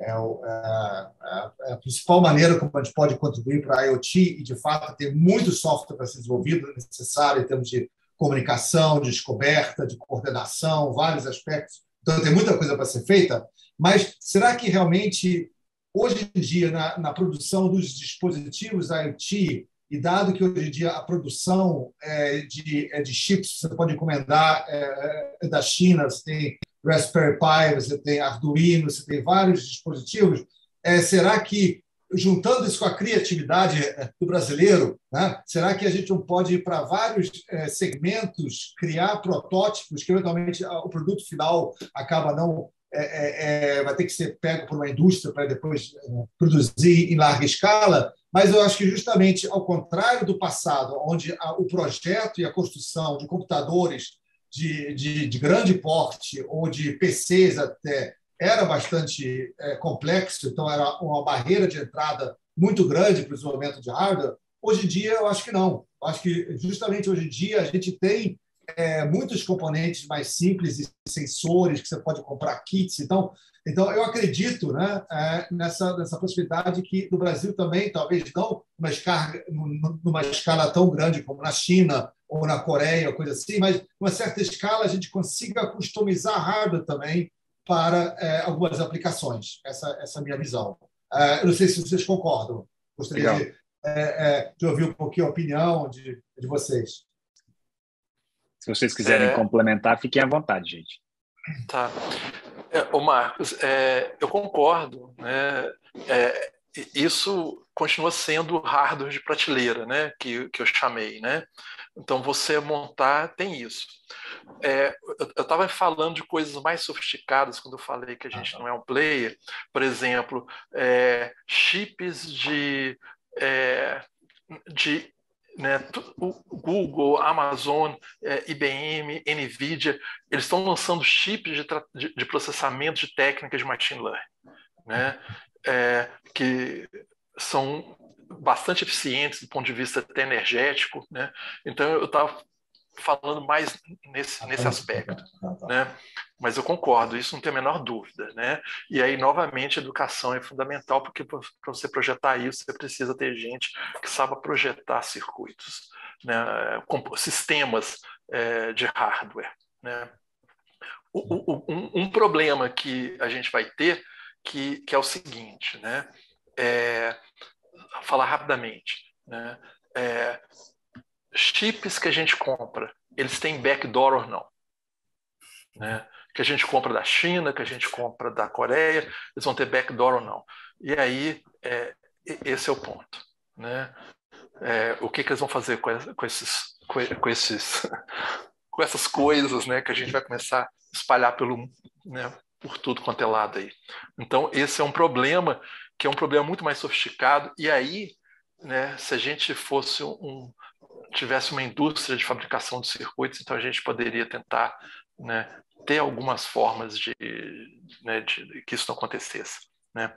é, a principal maneira como a gente pode contribuir para a IoT e, de fato, ter muito software para ser desenvolvido, necessário em termos de comunicação, de descoberta, de coordenação, vários aspectos. Então, tem muita coisa para ser feita, mas será que realmente, hoje em dia, na, na produção dos dispositivos IoT, e dado que hoje em dia a produção é, de, é, de chips você pode encomendar é, é, da China, você tem Raspberry Pi, você tem Arduino, você tem vários dispositivos, é, será que, juntando isso com a criatividade é, do brasileiro, né, será que a gente não pode ir para vários é, segmentos, criar protótipos que, eventualmente, o produto final acaba não vai ter que ser pego por uma indústria para depois produzir em larga escala, mas eu acho que justamente ao contrário do passado, onde o projeto e a construção de computadores de, de, de grande porte ou de PCs até era bastante é, complexo, então era uma barreira de entrada muito grande para o desenvolvimento de hardware. Hoje em dia, eu acho que não. Eu acho que justamente hoje em dia a gente tem é, muitos componentes mais simples e sensores que você pode comprar kits. Então, então, eu acredito né, é, nessa, nessa possibilidade que no Brasil também, talvez não numa escala, numa escala tão grande como na China ou na Coreia, coisa assim, mas numa certa escala a gente consiga customizar hardware também para é, algumas aplicações. Essa, essa é a minha visão. É, eu não sei se vocês concordam. Gostaria de, é, é, de, ouvir um pouquinho a opinião de, de vocês. Se vocês quiserem é. complementar, fiquem à vontade, gente. Tá. É, ô Marcos, é, eu concordo. Né? É, isso continua sendo hardware de prateleira, né? que, que eu chamei. Né? Então, você montar tem isso. É, eu estava falando de coisas mais sofisticadas quando eu falei que a gente não é um player. Por exemplo, é, chips de, é, de né, o Google, Amazon, é, IBM, Nvidia, eles estão lançando chips de, de, de, processamento de técnicas de machine learning, né, é, que são bastante eficientes do ponto de vista até energético. Né? Então, eu estava falando mais nesse, nesse aspecto. Né? Mas eu concordo, isso não tem a menor dúvida. Né? E aí, novamente, educação é fundamental, porque para você projetar isso, você precisa ter gente que saiba projetar circuitos, né? sistemas é, de hardware. Né? O, o, um, um, problema que a gente vai ter que, que é o seguinte, né? É, falar rapidamente, né? É, chips que a gente compra, eles têm backdoor ou não? Né? que a gente compra da China, que a gente compra da Coreia, eles vão ter backdoor ou não. E aí, é, esse é o ponto. Né? É, o que, que eles vão fazer com, com esses, com, esses, com essas coisas né, que a gente vai começar a espalhar pelo, né, por tudo quanto é lado aí. Então, esse é um problema que é um problema muito mais sofisticado, e aí, né, se a gente fosse um, tivesse uma indústria de fabricação de circuitos, então a gente poderia tentar né, ter algumas formas de, né, de, que isso não acontecesse. Né?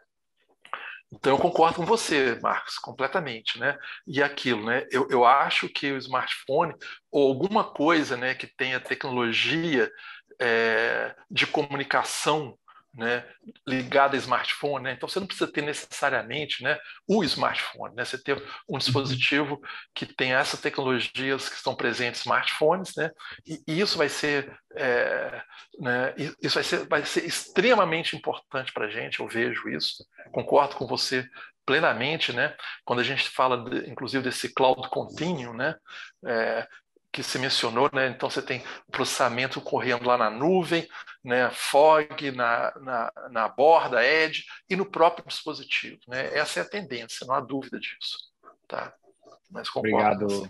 Então eu concordo com você, Marcos, completamente, né? E aquilo, né? Eu, eu acho que o smartphone ou alguma coisa, né, que tenha tecnologia é, de comunicação né, ligada a smartphone, né? então você não precisa ter necessariamente né, o smartphone, né? você ter um dispositivo que tenha essas tecnologias que estão presentes em smartphones, né? e, e isso vai ser, é, né, isso vai ser, vai ser extremamente importante para a gente, eu vejo isso, concordo com você plenamente, né? Quando a gente fala, de, inclusive, desse cloud contínuo, né? É, que se mencionou, né? Então você tem processamento correndo lá na nuvem, né? Fog na, na, na borda, Edge e no próprio dispositivo, né? Essa é a tendência, não há dúvida disso, tá? Mas obrigado,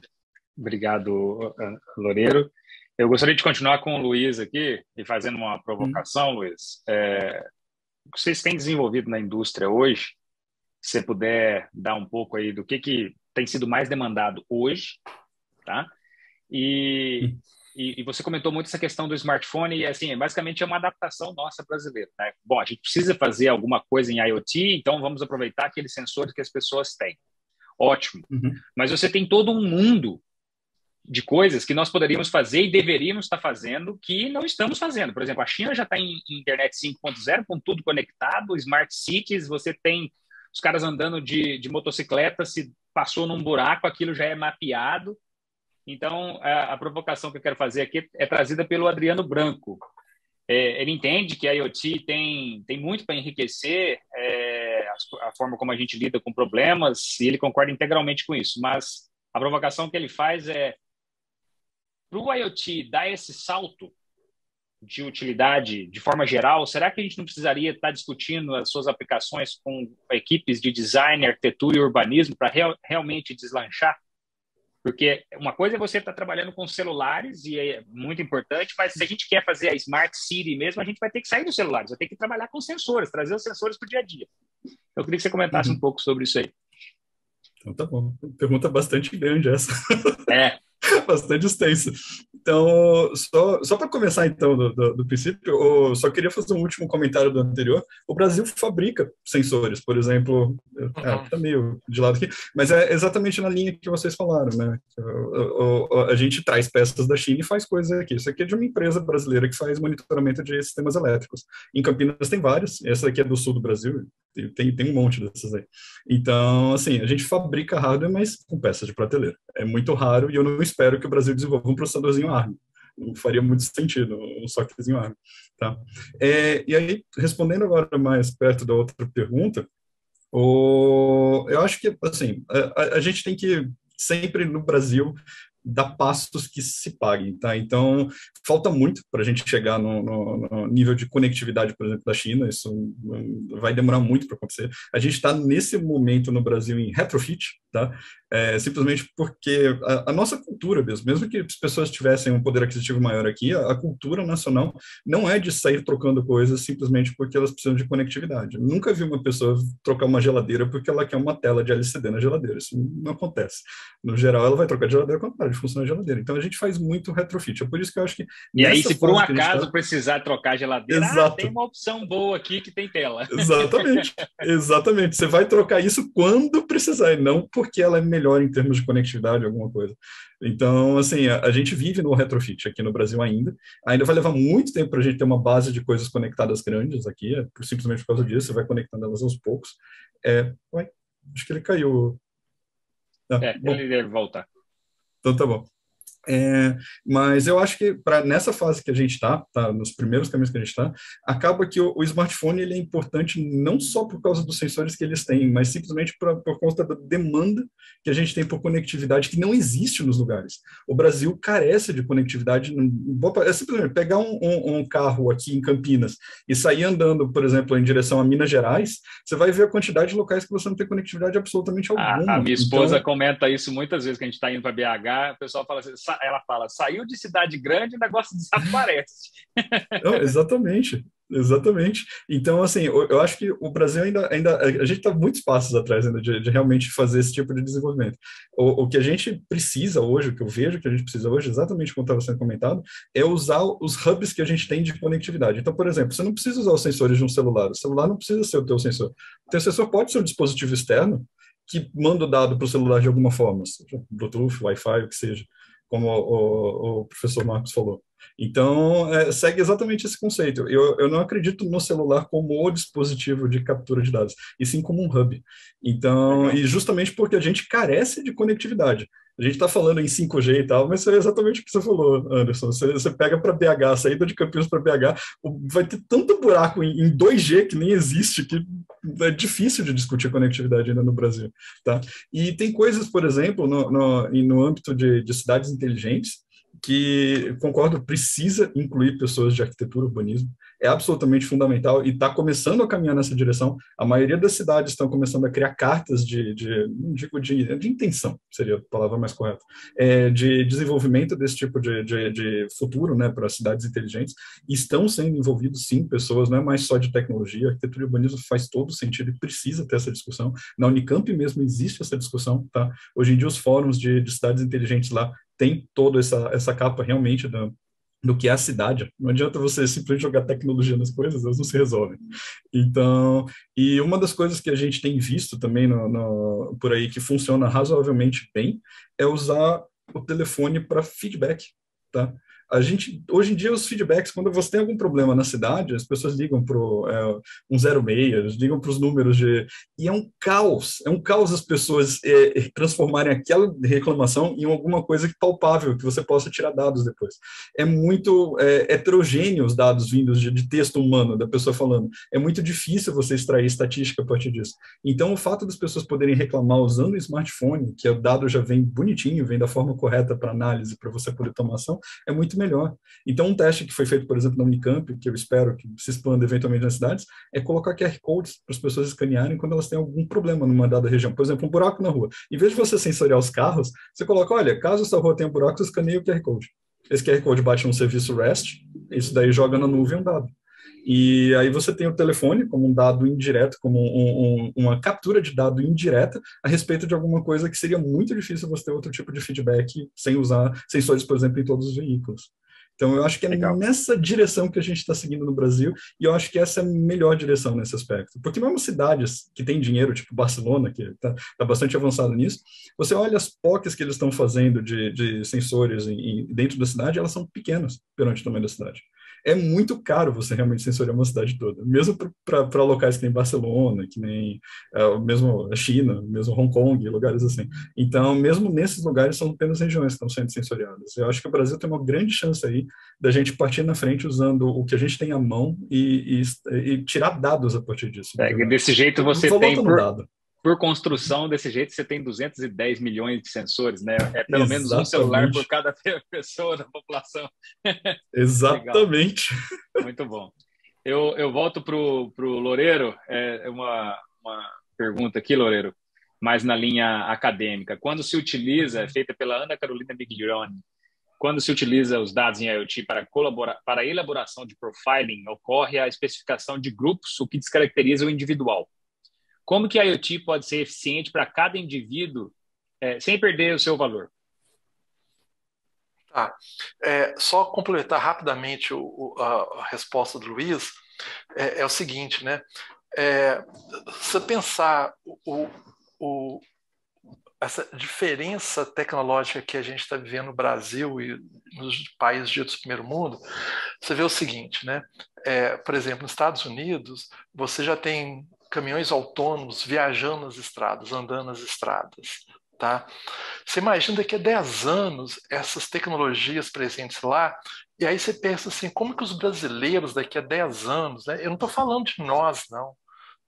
obrigado, Loureiro. Eu gostaria de continuar com o Luiz aqui e fazendo uma provocação, hum. Luiz. É, o que vocês têm desenvolvido na indústria hoje, se você puder dar um pouco aí do que, que tem sido mais demandado hoje, tá? E, e, e, você comentou muito essa questão do smartphone, e assim, basicamente é uma adaptação nossa brasileira. Né? Bom, a gente precisa fazer alguma coisa em IoT, então vamos aproveitar aqueles sensores que as pessoas têm. Ótimo. Uhum. Mas você tem todo um mundo de coisas que nós poderíamos fazer e deveríamos estar fazendo que não estamos fazendo. Por exemplo, a China já está em internet 5.0, com tudo conectado, smart cities, você tem os caras andando de, de motocicleta, se passou num buraco, aquilo já é mapeado. Então, a, a, provocação que eu quero fazer aqui é trazida pelo Adriano Branco. É, ele entende que a IoT tem, tem muito para enriquecer é, a, a, forma como a gente lida com problemas, e ele concorda integralmente com isso. Mas a provocação que ele faz é para o IoT dar esse salto de utilidade de forma geral, será que a gente não precisaria estar discutindo as suas aplicações com equipes de design, arquitetura e urbanismo para real, realmente deslanchar? Porque uma coisa é você estar tá trabalhando com celulares, e é muito importante, mas se a gente quer fazer a Smart City mesmo, a gente vai ter que sair dos celulares, vai ter que trabalhar com sensores, trazer os sensores para o dia a dia. Eu queria que você comentasse uhum. um pouco sobre isso aí. Então tá bom. Pergunta bastante grande essa. É. bastante extensa. Então, só, só para começar então do, do, do, princípio, eu só queria fazer um último comentário do anterior. O Brasil fabrica sensores, por exemplo, uhum. é, tá meio de lado aqui, mas é exatamente na linha que vocês falaram, né? O, o, a gente traz peças da China e faz coisas aqui. Isso aqui é de uma empresa brasileira que faz monitoramento de sistemas elétricos. Em Campinas tem várias, essa aqui é do sul do Brasil, tem, tem um monte dessas aí. Então, assim, a gente fabrica hardware, mas com peças de prateleira. É muito raro e eu não espero que o Brasil desenvolva um processadorzinho ARM. Não faria muito sentido um socketzinho ARM. Tá? É, e aí, respondendo agora mais perto da outra pergunta, o, eu acho que, assim, a, a gente tem que sempre no Brasil dar passos que se paguem, tá? Então, falta muito para a gente chegar no, no, no, nível de conectividade, por exemplo, da China, isso vai demorar muito para acontecer. A gente está, nesse momento, no Brasil, em retrofit, tá? É, simplesmente porque a, a, nossa cultura mesmo, mesmo que as pessoas tivessem um poder aquisitivo maior aqui, a, a, cultura nacional não é de sair trocando coisas simplesmente porque elas precisam de conectividade. Eu nunca vi uma pessoa trocar uma geladeira porque ela quer uma tela de LCD na geladeira. Isso não acontece. No geral, ela vai trocar de geladeira quando para de funcionar a geladeira. Então, a gente faz muito retrofit. É por isso que eu acho que... E aí, se por um acaso tá... precisar trocar a geladeira, ah, tem uma opção boa aqui que tem tela. Exatamente. Exatamente. Você vai trocar isso quando precisar, e não porque ela é melhor melhor em termos de conectividade, alguma coisa. Então, assim, a, a, gente vive no retrofit aqui no Brasil ainda. Ainda vai levar muito tempo para a gente ter uma base de coisas conectadas grandes aqui, é, simplesmente por causa disso, você vai conectando elas aos poucos. É, ué, acho que ele caiu. Ah, é, bom. ele deve voltar. Então tá bom. É, mas eu acho que para nessa fase que a gente está, tá, nos primeiros caminhos que a gente está, acaba que o, o, smartphone ele é importante não só por causa dos sensores que eles têm, mas simplesmente pra, por conta da demanda que a gente tem por conectividade que não existe nos lugares. O Brasil carece de conectividade. É simplesmente pegar um, um, um carro aqui em Campinas e sair andando, por exemplo, em direção a Minas Gerais, você vai ver a quantidade de locais que você não tem conectividade absolutamente alguma. A, a minha esposa então, comenta isso muitas vezes que a gente está indo para BH, o pessoal fala assim ela fala, saiu de cidade grande, o negócio desaparece. Não, exatamente, exatamente. Então, assim, eu, acho que o Brasil ainda, ainda a gente está muitos passos atrás ainda de, de, realmente fazer esse tipo de desenvolvimento. O, o, que a gente precisa hoje, o que eu vejo que a gente precisa hoje, exatamente como estava sendo comentado, é usar os hubs que a gente tem de conectividade. Então, por exemplo, você não precisa usar os sensores de um celular, o celular não precisa ser o teu sensor. O teu sensor pode ser um dispositivo externo, que manda o dado para o celular de alguma forma, seja Bluetooth, Wi-Fi, o que seja como o, o professor Marcos falou. Então, é, segue exatamente esse conceito. Eu, eu não acredito no celular como o dispositivo de captura de dados, e sim como um hub. Então, e justamente porque a gente carece de conectividade. A gente está falando em 5G e tal, mas é exatamente o que você falou, Anderson. Você, você pega para BH, saída de Campinas para BH, vai ter tanto buraco em, em 2G que nem existe, que é difícil de discutir conectividade ainda no Brasil. Tá? E tem coisas, por exemplo, no, no, no âmbito de, de cidades inteligentes, que, concordo, precisa incluir pessoas de arquitetura urbanismo, é absolutamente fundamental e está começando a caminhar nessa direção. A maioria das cidades estão começando a criar cartas de, de não digo de, de intenção, seria a palavra mais correta, é, de desenvolvimento desse tipo de, de, de futuro né, para cidades inteligentes. Estão sendo envolvidos, sim, pessoas, não é mais só de tecnologia, arquitetura e urbanismo faz todo sentido e precisa ter essa discussão. Na Unicamp mesmo existe essa discussão. Tá? Hoje em dia, os fóruns de, de cidades inteligentes lá tem toda essa, essa capa realmente da, do que é a cidade. Não adianta você simplesmente jogar tecnologia nas coisas, elas não se resolvem. Então, e uma das coisas que a gente tem visto também no, no, por aí que funciona razoavelmente bem é usar o telefone para feedback, tá? A gente, hoje em dia, os feedbacks, quando você tem algum problema na cidade, as pessoas ligam para é, um 06, ligam para os números de. E é um caos, é um caos as pessoas é, transformarem aquela reclamação em alguma coisa palpável, que você possa tirar dados depois. É muito é, heterogêneo os dados vindos de, de texto humano, da pessoa falando. É muito difícil você extrair estatística a partir disso. Então, o fato das pessoas poderem reclamar usando o smartphone, que o dado já vem bonitinho, vem da forma correta para análise, para você poder tomar ação, é muito melhor. Então, um teste que foi feito, por exemplo, na Unicamp, que eu espero que se expanda eventualmente nas cidades, é colocar QR codes para as pessoas escanearem quando elas têm algum problema numa dada região. Por exemplo, um buraco na rua. Em vez de você sensoriar os carros, você coloca, olha, caso essa rua tenha um buraco, escaneia o QR Code. Esse QR Code bate num serviço REST, isso daí joga na nuvem um dado. E aí você tem o telefone como um dado indireto, como um, um, uma captura de dado indireta a respeito de alguma coisa que seria muito difícil você ter outro tipo de feedback sem usar sensores, por exemplo, em todos os veículos. Então, eu acho que é Legal. nessa direção que a gente está seguindo no Brasil, e eu acho que essa é a melhor direção nesse aspecto. Porque mesmo cidades que têm dinheiro, tipo Barcelona, que está tá bastante avançado nisso, você olha as POCs que eles estão fazendo de, de sensores em, em, dentro da cidade, elas são pequenas perante o tamanho da cidade é muito caro você realmente sensoriar uma cidade toda, mesmo para locais que nem Barcelona, que nem é, mesmo a China, mesmo Hong Kong, lugares assim. Então, mesmo nesses lugares, são apenas regiões que estão sendo sensoriadas. Eu acho que o Brasil tem uma grande chance aí da gente partir na frente usando o que a gente tem à mão e, e, e tirar dados a partir disso. É, desse jeito você tem por, dado por construção, desse jeito, você tem 210 milhões de sensores, né? É pelo Exatamente. menos um celular por cada pessoa da população. Exatamente. Muito bom. Eu, eu volto para o Loureiro, é uma, uma pergunta aqui, Loureiro, mais na linha acadêmica. Quando se utiliza, é feita pela Ana Carolina Miglione, quando se utiliza os dados em IoT para, colaborar, para a elaboração de profiling, ocorre a especificação de grupos, o que descaracteriza o individual. Como que a IoT pode ser eficiente para cada indivíduo é, sem perder o seu valor? Tá. É, só completar rapidamente o, a, a, resposta do Luiz, é, é o seguinte, né? É, se pensar o, o, essa diferença tecnológica que a gente está vivendo no Brasil e nos países ditos primeiro mundo, você vê o seguinte, né? É, por exemplo, nos Estados Unidos, você já tem caminhões autônomos viajando nas estradas, andando nas estradas. Tá? Você imagina daqui a 10 anos essas tecnologias presentes lá, e aí você pensa assim, como que os brasileiros daqui a 10 anos, né? eu não estou falando de nós, não,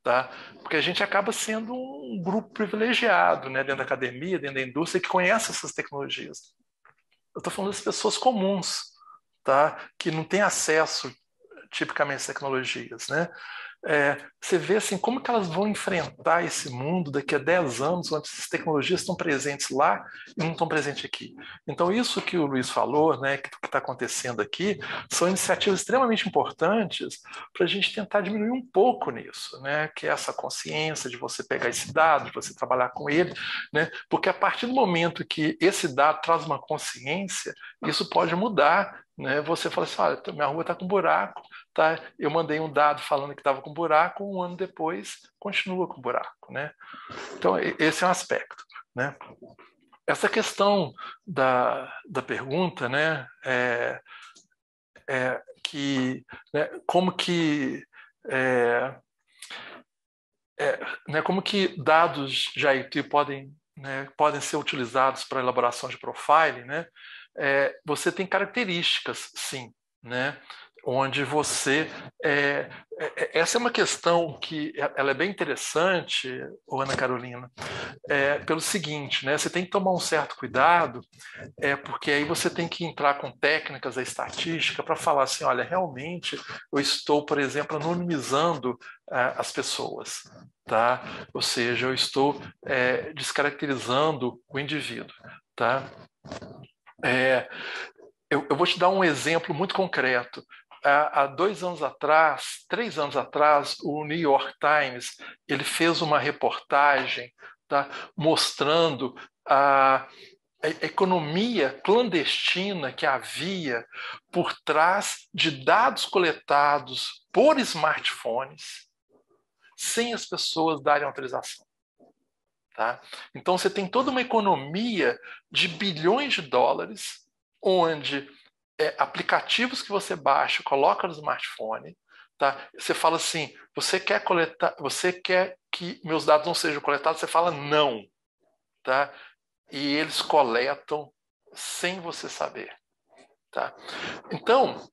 tá? porque a gente acaba sendo um grupo privilegiado né? dentro da academia, dentro da indústria, que conhece essas tecnologias. Eu estou falando das pessoas comuns, tá? que não têm acesso tipicamente às tecnologias. Né? É, você vê assim como que elas vão enfrentar esse mundo daqui a 10 anos, onde essas tecnologias estão presentes lá e não estão presentes aqui. Então, isso que o Luiz falou, né, que está acontecendo aqui, são iniciativas extremamente importantes para a gente tentar diminuir um pouco nisso, né, que é essa consciência de você pegar esse dado, de você trabalhar com ele, né, porque a partir do momento que esse dado traz uma consciência, isso pode mudar né? Você fala assim, olha, minha rua está com buraco, tá? Eu mandei um dado falando que estava com buraco, um ano depois continua com buraco, né? Então esse é um aspecto, né? Essa questão da, da pergunta, né? É, é que, né, como que é, é, né, como que dados de IT podem, né, podem ser utilizados para elaboração de profile, né? é, você tem características, sim, né? Onde você é, é, essa é uma questão que ela é bem interessante, Ana Carolina, é, pelo seguinte, né? Você tem que tomar um certo cuidado, é porque aí você tem que entrar com técnicas da estatística para falar assim, olha, realmente eu estou, por exemplo, anonimizando é, as pessoas, tá? Ou seja, eu estou é, descaracterizando o indivíduo, tá? É, eu, eu, vou te dar um exemplo muito concreto. Há, há, dois anos atrás, três anos atrás, o New York Times ele fez uma reportagem tá, mostrando a, a economia clandestina que havia por trás de dados coletados por smartphones sem as pessoas darem autorização. Tá? Então você tem toda uma economia de bilhões de dólares, onde é, aplicativos que você baixa, coloca no smartphone, tá? Você fala assim, você quer coletar, você quer que meus dados não sejam coletados, você fala não, tá? E eles coletam sem você saber, tá? Então,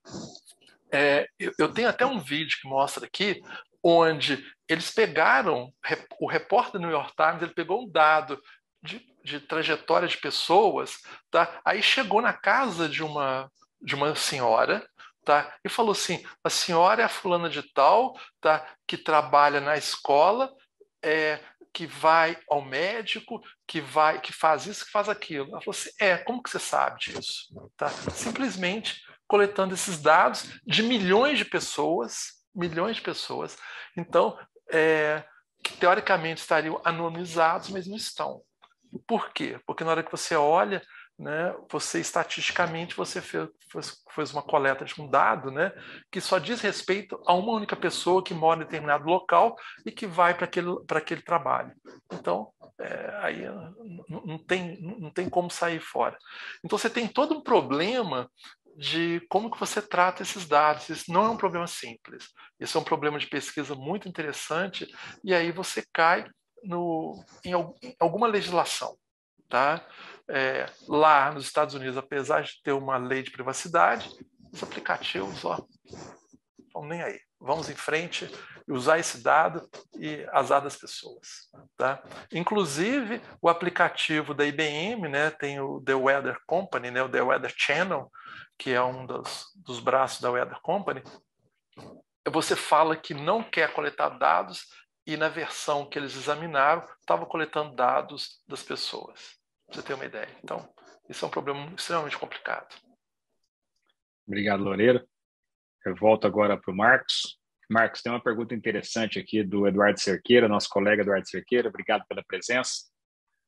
é, eu, eu tenho até um vídeo que mostra aqui onde eles pegaram, o repórter do New York Times, ele pegou um dado de, de trajetória de pessoas, tá? aí chegou na casa de uma, de uma senhora, tá? e falou assim, a senhora é a fulana de tal, tá? que trabalha na escola, é, que vai ao médico, que vai, que faz isso, que faz aquilo. Ela falou assim, é, como que você sabe disso? Tá? Simplesmente coletando esses dados de milhões de pessoas, milhões de pessoas. Então, é, que teoricamente estariam anonimizados, mas não estão. Por quê? Porque na hora que você olha, né, você estatisticamente você fez, fez uma coleta de um dado né, que só diz respeito a uma única pessoa que mora em determinado local e que vai para aquele, aquele trabalho. Então, é, aí não tem, não tem como sair fora. Então, você tem todo um problema de como que você trata esses dados. Isso não é um problema simples. Isso é um problema de pesquisa muito interessante e aí você cai no, em, em alguma legislação. Tá? É, lá nos Estados Unidos, apesar de ter uma lei de privacidade, os aplicativos ó, estão nem aí. Vamos em frente e usar esse dado e azar das pessoas. Tá? Inclusive, o aplicativo da IBM né, tem o The Weather Company, né, o The Weather Channel, que é um dos, dos braços da Weather Company, você fala que não quer coletar dados e na versão que eles examinaram estava coletando dados das pessoas. Pra você ter uma ideia. Então, isso é um problema extremamente complicado. Obrigado, Loureiro. Eu volto agora para o Marcos. Marcos, tem uma pergunta interessante aqui do Eduardo Cerqueira, nosso colega Eduardo Cerqueira. Obrigado pela presença.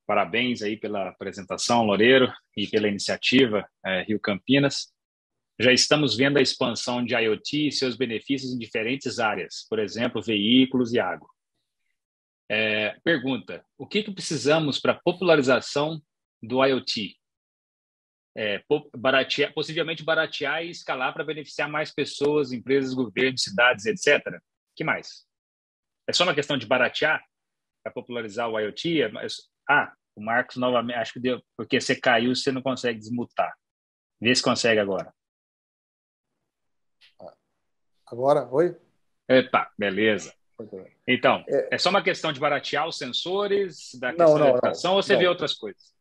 Parabéns aí pela apresentação, Loureiro, e pela iniciativa é, Rio Campinas já estamos vendo a expansão de IoT e seus benefícios em diferentes áreas, por exemplo, veículos e água. É, pergunta: o que, que precisamos para popularização do IoT? É, baratear, possivelmente baratear e escalar para beneficiar mais pessoas, empresas, governos, cidades, etc. que mais? É só uma questão de baratear para popularizar o IoT? É, ah, O Marcos, novamente, acho que deu, porque você caiu, você não consegue desmutar. Vê se consegue agora. Agora, oi? Epa, beleza. Então, é, é só uma questão de baratear os sensores da questão não, da educação não, ou você vê outras coisas?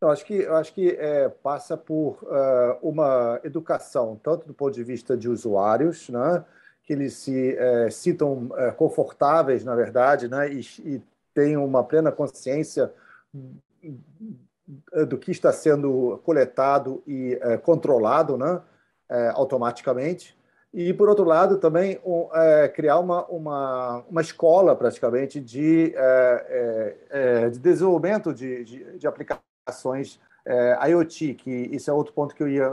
Eu acho que, eu acho que é, passa por uh, uma educação, tanto do ponto de vista de usuários, né, que eles se é, sintam é, confortáveis, na verdade, né, e, e tenham uma plena consciência do que está sendo coletado e é, controlado né, é, automaticamente. E, por outro lado, também um, é, criar uma, uma, uma escola, praticamente, de, é, é, de desenvolvimento de, de, de aplicações IoT, que isso é outro ponto que eu ia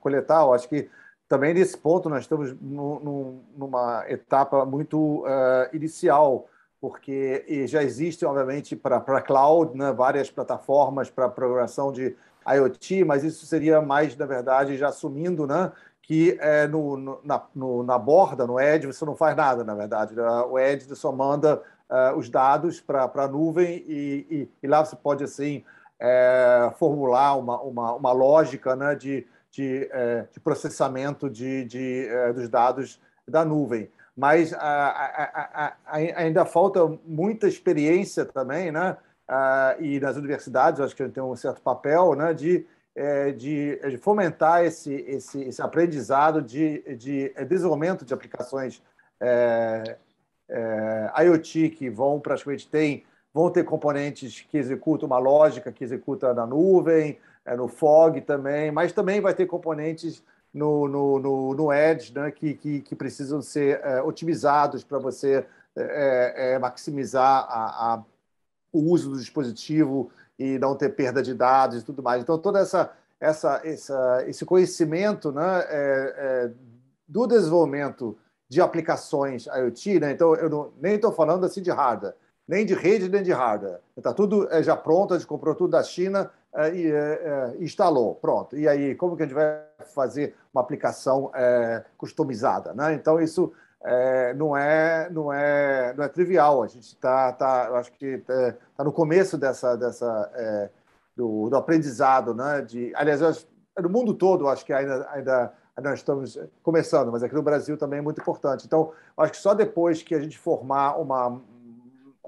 coletar. Eu acho que também nesse ponto nós estamos no, no, numa etapa muito inicial porque já existem, obviamente, para cloud, né, várias plataformas para programação de IoT, mas isso seria mais, na verdade, já assumindo né, que é, no, no, na, no, na borda, no Edge, você não faz nada, na verdade. Né? O Edge só manda uh, os dados para a nuvem e, e, e, lá você pode, assim, é, formular uma, uma, uma lógica né, de, de, é, de processamento de, de, é, dos dados da nuvem mas a, a, a, ainda falta muita experiência também, né? Ah, e nas universidades, acho que tem um certo papel, né? De, é, de, de, fomentar esse, esse, esse aprendizado de, de desenvolvimento de aplicações é, é, IoT que vão praticamente ter, vão ter componentes que executam uma lógica que executa na nuvem, é, no fog também, mas também vai ter componentes no, no, no, no Edge, né, que, que, que precisam ser é, otimizados para você é, é, maximizar a, a, o uso do dispositivo e não ter perda de dados e tudo mais. Então, todo essa, essa, essa, esse conhecimento né, é, é, do desenvolvimento de aplicações IoT, né, então eu não, nem estou falando assim de hardware, nem de rede, nem de hardware. Está tudo é, já pronto, a gente comprou tudo da China, é, e é, instalou, pronto. E aí, como que a gente vai fazer uma aplicação customizada? Né? Então, isso não, é, não, é, não é trivial. A gente está, tá, acho que está tá no começo dessa, dessa, do, do, aprendizado. Né? De, aliás, no mundo todo, acho que ainda, ainda nós estamos começando, mas aqui no Brasil também é muito importante. Então, acho que só depois que a gente formar uma,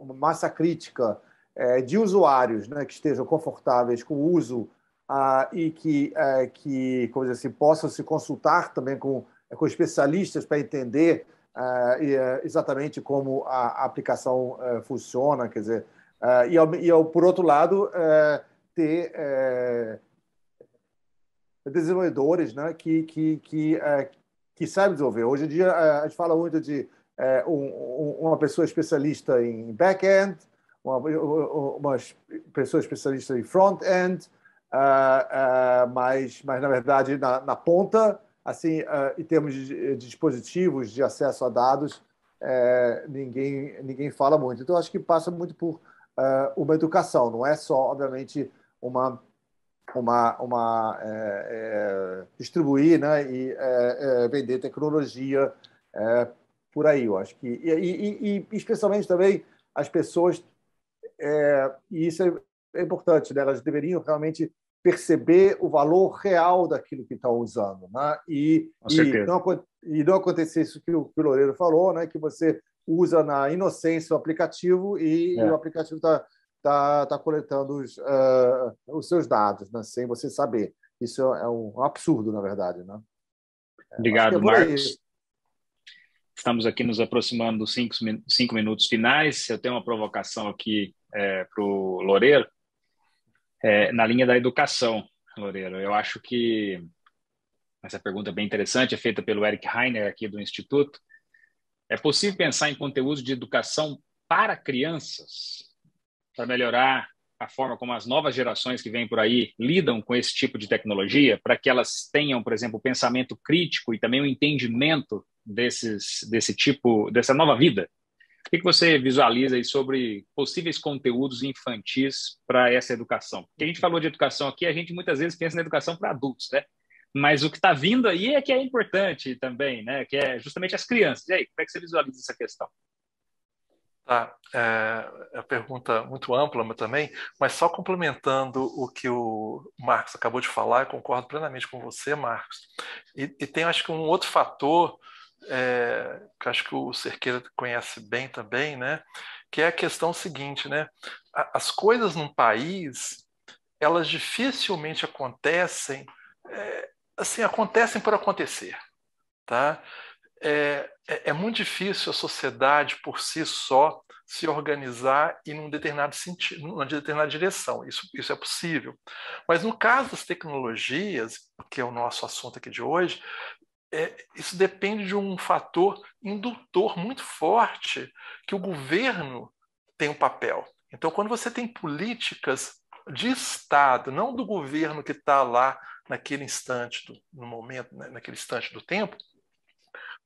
uma massa crítica é, de usuários né, que estejam confortáveis com o uso ah, e que, é, que como assim, possam se consultar também com, com especialistas para entender ah, é, exatamente como a, aplicação é, funciona, quer dizer, ah, e, e, por outro lado, é, ter é, desenvolvedores né, que, que, que, que sabem desenvolver. Hoje em dia, a gente fala muito de um, uma pessoa especialista em back-end, uma, uma pessoa especialista em front-end, uh, uh, mas, mas, na verdade, na, na ponta, assim, uh, em termos de, de, dispositivos de acesso a dados, ninguém, ninguém fala muito. Então, acho que passa muito por uma educação, não é só, obviamente, uma uma, uma é, é, distribuir né, e é, vender tecnologia por aí, eu acho que e, e, e, especialmente também as pessoas é, e isso é, é importante, né? elas deveriam realmente perceber o valor real daquilo que estão usando. Né? E, e, não, e não acontecer isso que o, que o Loureiro falou, né? que você usa na inocência o aplicativo e, é. e o aplicativo está tá, tá coletando os, uh, os seus dados, né? sem você saber. Isso é um absurdo, na verdade. Né? É, Obrigado, é Marcos. Estamos aqui nos aproximando dos cinco, cinco minutos finais. Eu tenho uma provocação aqui é, para o Loureiro, é, na linha da educação, Loureiro. Eu acho que essa pergunta é bem interessante, é feita pelo Eric Heiner, aqui do Instituto. É possível pensar em conteúdo de educação para crianças, para melhorar a forma como as novas gerações que vêm por aí lidam com esse tipo de tecnologia, para que elas tenham, por exemplo, o pensamento crítico e também o entendimento desses, desse tipo, dessa nova vida o que você visualiza aí sobre possíveis conteúdos infantis para essa educação? Porque a gente falou de educação aqui, a gente muitas vezes pensa na educação para adultos, né? Mas o que está vindo aí é que é importante também, né? Que é justamente as crianças. E aí, como é que você visualiza essa questão? Tá, é, a pergunta muito ampla também, mas só complementando o que o Marcos acabou de falar, eu concordo plenamente com você, Marcos. E, e tem, acho que, um outro fator é, que acho que o Cerqueira conhece bem também, né? Que é a questão seguinte, né? As coisas num país, elas dificilmente acontecem, é, assim, acontecem por acontecer, tá? é, é, é, muito difícil a sociedade por si só se organizar em um determinado sentido, numa determinada direção. Isso, isso é possível. Mas no caso das tecnologias, que é o nosso assunto aqui de hoje, é, isso depende de um fator indutor muito forte que o governo tem um papel. Então, quando você tem políticas de Estado, não do governo que está lá naquele instante, do, no momento, né, naquele instante do tempo,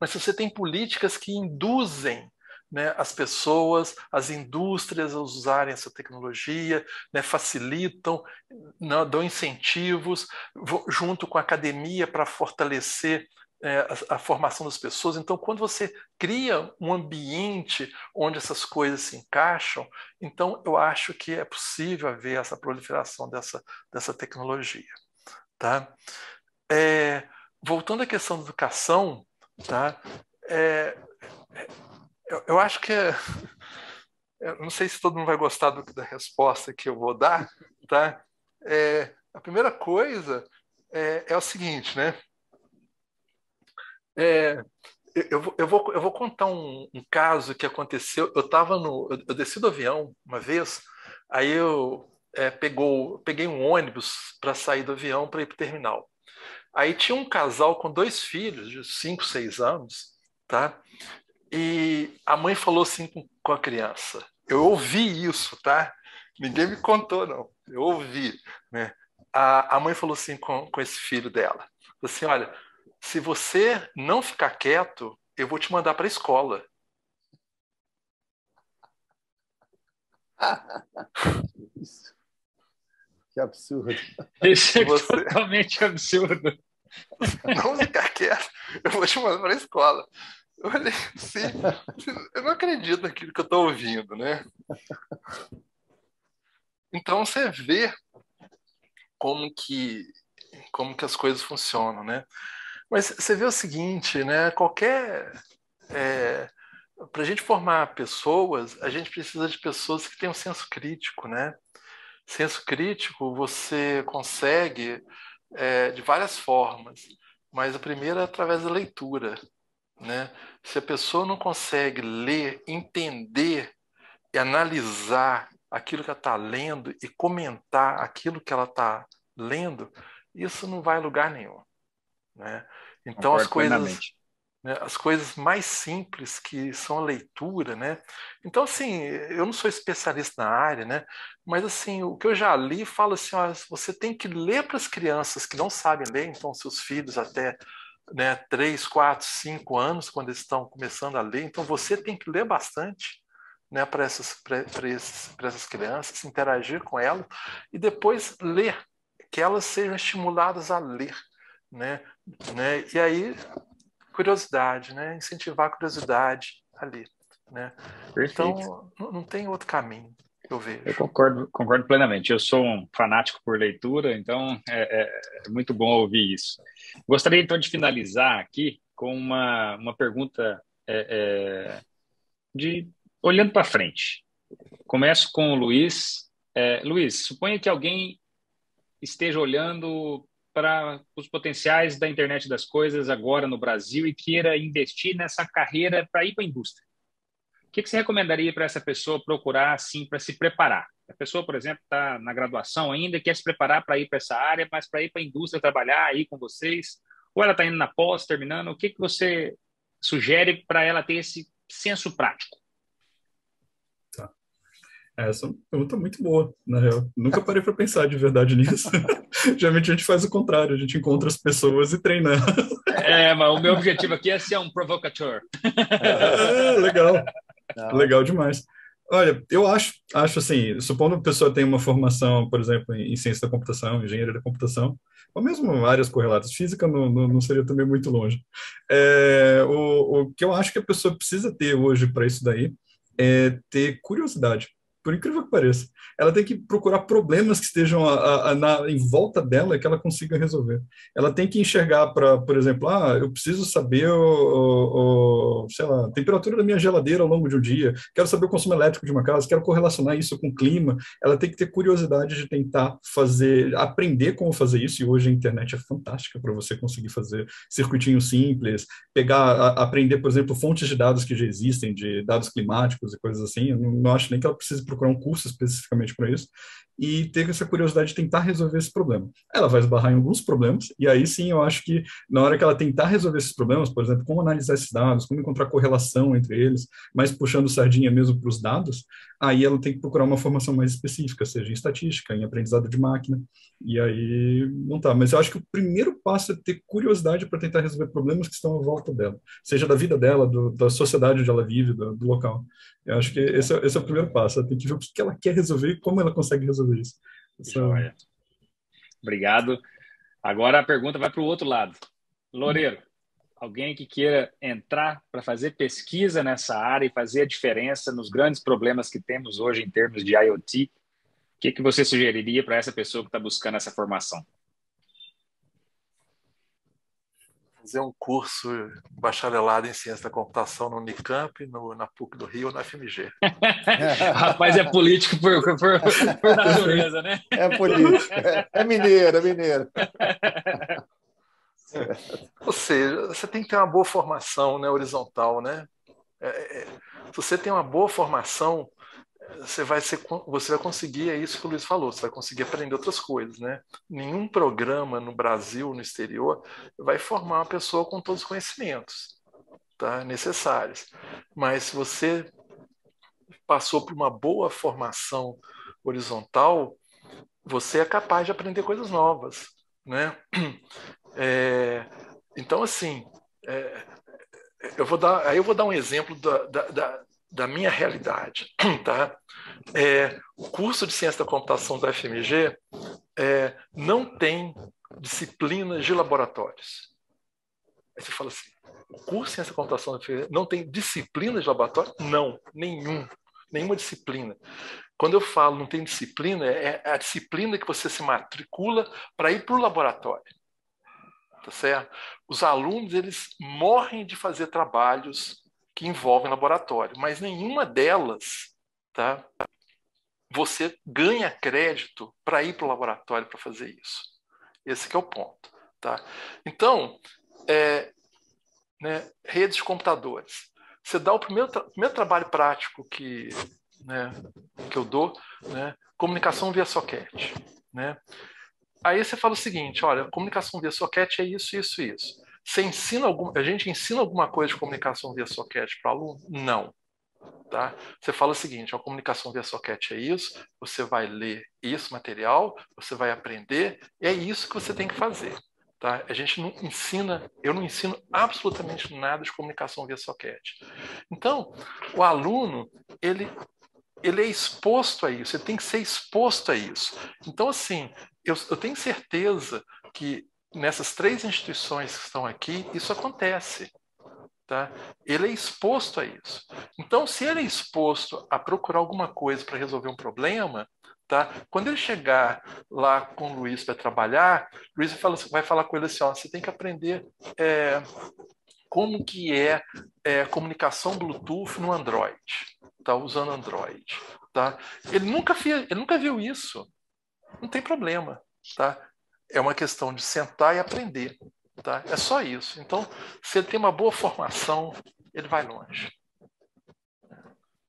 mas se você tem políticas que induzem né, as pessoas, as indústrias a usarem essa tecnologia, né, facilitam, né, dão incentivos, junto com a academia para fortalecer é, a, a, formação das pessoas. Então, quando você cria um ambiente onde essas coisas se encaixam, então eu acho que é possível haver essa proliferação dessa, dessa tecnologia. Tá? É, voltando à questão da educação, Tá? É, eu, eu, acho que é, eu não sei se todo mundo vai gostar do, da resposta que eu vou dar, tá? É, a primeira coisa é, é o seguinte, né? É, eu, eu, vou, eu vou contar um, um caso que aconteceu. Eu estava no, eu, desci do avião uma vez, aí eu é, pegou, peguei um ônibus para sair do avião para ir para o terminal. Aí tinha um casal com dois filhos de 5, 6 anos, tá? E a mãe falou assim com, com a criança. Eu ouvi isso, tá? Ninguém me contou, não. Eu ouvi, né? A, a mãe falou assim com, com esse filho dela. Assim, olha, se você não ficar quieto, eu vou te mandar para a escola. Isso. Que absurdo. Isso é Você... totalmente absurdo. Não ficar quieto, eu vou te mandar para a escola. Eu assim, eu não acredito naquilo que eu estou ouvindo, né? Então você vê como que como que as coisas funcionam, né? Mas você vê o seguinte, né? Qualquer é, para a gente formar pessoas, a gente precisa de pessoas que tenham senso crítico, né? Senso crítico você consegue é, de várias formas, mas a primeira é através da leitura. Né? Se a pessoa não consegue ler, entender e analisar aquilo que ela está lendo e comentar aquilo que ela está lendo, isso não vai a lugar nenhum. Né? Então as coisas né, as coisas mais simples que são a leitura, né? Então assim, eu não sou especialista na área, né? Mas assim, o que eu já li fala assim, ó, você tem que ler para as crianças que não sabem ler, então seus filhos até né, 3, 4, 5 anos, quando eles estão começando a ler, então você tem que ler bastante né, para essas, essas crianças, interagir com elas e depois ler, que elas sejam estimuladas a ler. Né? Né? E aí curiosidade, né? Incentivar a curiosidade ali, né? Então, não tem outro caminho, eu vejo. Eu concordo, concordo plenamente. Eu sou um fanático por leitura, então é, é, é muito bom ouvir isso. Gostaria então de finalizar aqui com uma, uma pergunta é, é de olhando para frente. Começo com o Luiz. É, Luiz, suponha que alguém esteja olhando para os potenciais da internet das coisas agora no Brasil e queira investir nessa carreira para ir para a indústria? O que, que você recomendaria para essa pessoa procurar assim para se preparar? A pessoa, por exemplo, está na graduação ainda, quer se preparar para ir para essa área, mas para ir para a indústria trabalhar aí com vocês, ou ela está indo na pós, terminando, o que, que você sugere para ela ter esse senso prático? Essa é uma pergunta muito boa, na real. Nunca parei para pensar de verdade nisso. Geralmente a gente faz o contrário, a gente encontra as pessoas e treina. É, mas o meu objetivo aqui é ser um provocateur. É, legal. Não. Legal demais. Olha, eu acho, acho assim, supondo que a pessoa tem uma formação, por exemplo, em ciência da computação, engenharia da computação, ou mesmo áreas correlatas, física não, não, não seria também muito longe. É, o, o que eu acho que a pessoa precisa ter hoje para isso daí é ter curiosidade por incrível que pareça. Ela tem que procurar problemas que estejam a, a, na, em volta dela que ela consiga resolver. Ela tem que enxergar para, por exemplo, ah, eu preciso saber o, o, sei lá, a temperatura da minha geladeira ao longo de um dia, quero saber o consumo elétrico de uma casa, quero correlacionar isso com o clima. Ela tem que ter curiosidade de tentar fazer, aprender como fazer isso, e hoje a internet é fantástica para você conseguir fazer circuitinhos simples, pegar, a, aprender, por exemplo, fontes de dados que já existem, de dados climáticos e coisas assim. Eu não, não acho nem que ela precise procurar um curso especificamente para isso, e ter essa curiosidade de tentar resolver esse problema. Ela vai esbarrar em alguns problemas, e aí sim eu acho que na hora que ela tentar resolver esses problemas, por exemplo, como analisar esses dados, como encontrar correlação entre eles, mas puxando sardinha mesmo para os dados, aí ela tem que procurar uma formação mais específica, seja em estatística, em aprendizado de máquina, e aí não tá. Mas eu acho que o primeiro passo é ter curiosidade para tentar resolver problemas que estão à volta dela, seja da vida dela, do, da sociedade onde ela vive, do, do local. Eu acho que esse é, esse é, o primeiro passo. Ela tem que ver o que ela quer resolver e como ela consegue resolver isso. Joia. Obrigado. Agora a pergunta vai para o outro lado. Loureiro, alguém que queira entrar para fazer pesquisa nessa área e fazer a diferença nos grandes problemas que temos hoje em termos de IoT, o que, que você sugeriria para essa pessoa que está buscando essa formação? Fazer um curso bacharelado em ciência da computação no Unicamp, no, na PUC do Rio ou na FMG. Rapaz, é político por, por, por natureza, né? É político. É, é mineiro, é mineiro. Ou seja, você tem que ter uma boa formação né, horizontal, né? É, é, se você tem uma boa formação, você vai, ser, você vai conseguir, é isso que o Luiz falou, você vai conseguir aprender outras coisas, né? Nenhum programa no Brasil, no exterior, vai formar uma pessoa com todos os conhecimentos tá? necessários. Mas se você passou por uma boa formação horizontal, você é capaz de aprender coisas novas, né? É, então, assim, é, eu vou dar, aí eu vou dar um exemplo da, da, da da minha realidade. Tá? É, o curso de ciência da computação da FMG é, não tem disciplinas de laboratórios. Aí você fala assim, o curso de ciência da computação da FMG não tem disciplinas de laboratório? Não, nenhum, nenhuma disciplina. Quando eu falo não tem disciplina, é a disciplina que você se matricula para ir para o laboratório. Tá certo? Os alunos eles morrem de fazer trabalhos que envolvem laboratório, mas nenhuma delas, tá? Você ganha crédito para ir para o laboratório para fazer isso. Esse é o ponto, tá? Então, é, né, redes de computadores. Você dá o primeiro, tra primeiro trabalho prático que, né, que eu dou, né, comunicação via socket, né? Aí você fala o seguinte, olha, comunicação via socket é isso, isso, isso. Você ensina algum, a gente ensina alguma coisa de comunicação via socket para o aluno? Não. Tá? Você fala o seguinte: a comunicação via socket é isso, você vai ler isso material, você vai aprender, é isso que você tem que fazer. Tá? A gente não ensina, eu não ensino absolutamente nada de comunicação via socket. Então, o aluno, ele, ele é exposto a isso, ele tem que ser exposto a isso. Então, assim, eu, eu tenho certeza que nessas três instituições que estão aqui, isso acontece. Tá? Ele é exposto a isso. Então, se ele é exposto a procurar alguma coisa para resolver um problema, tá? quando ele chegar lá com o Luiz para trabalhar, Luiz vai falar, vai falar com ele assim: ó, você tem que aprender é, como que é, é, comunicação Bluetooth no Android, tá? usando Android. Tá? Ele, nunca viu, ele nunca viu isso. Não tem problema. Tá? É uma questão de sentar e aprender. Tá? É só isso. Então, se ele tem uma boa formação, ele vai longe.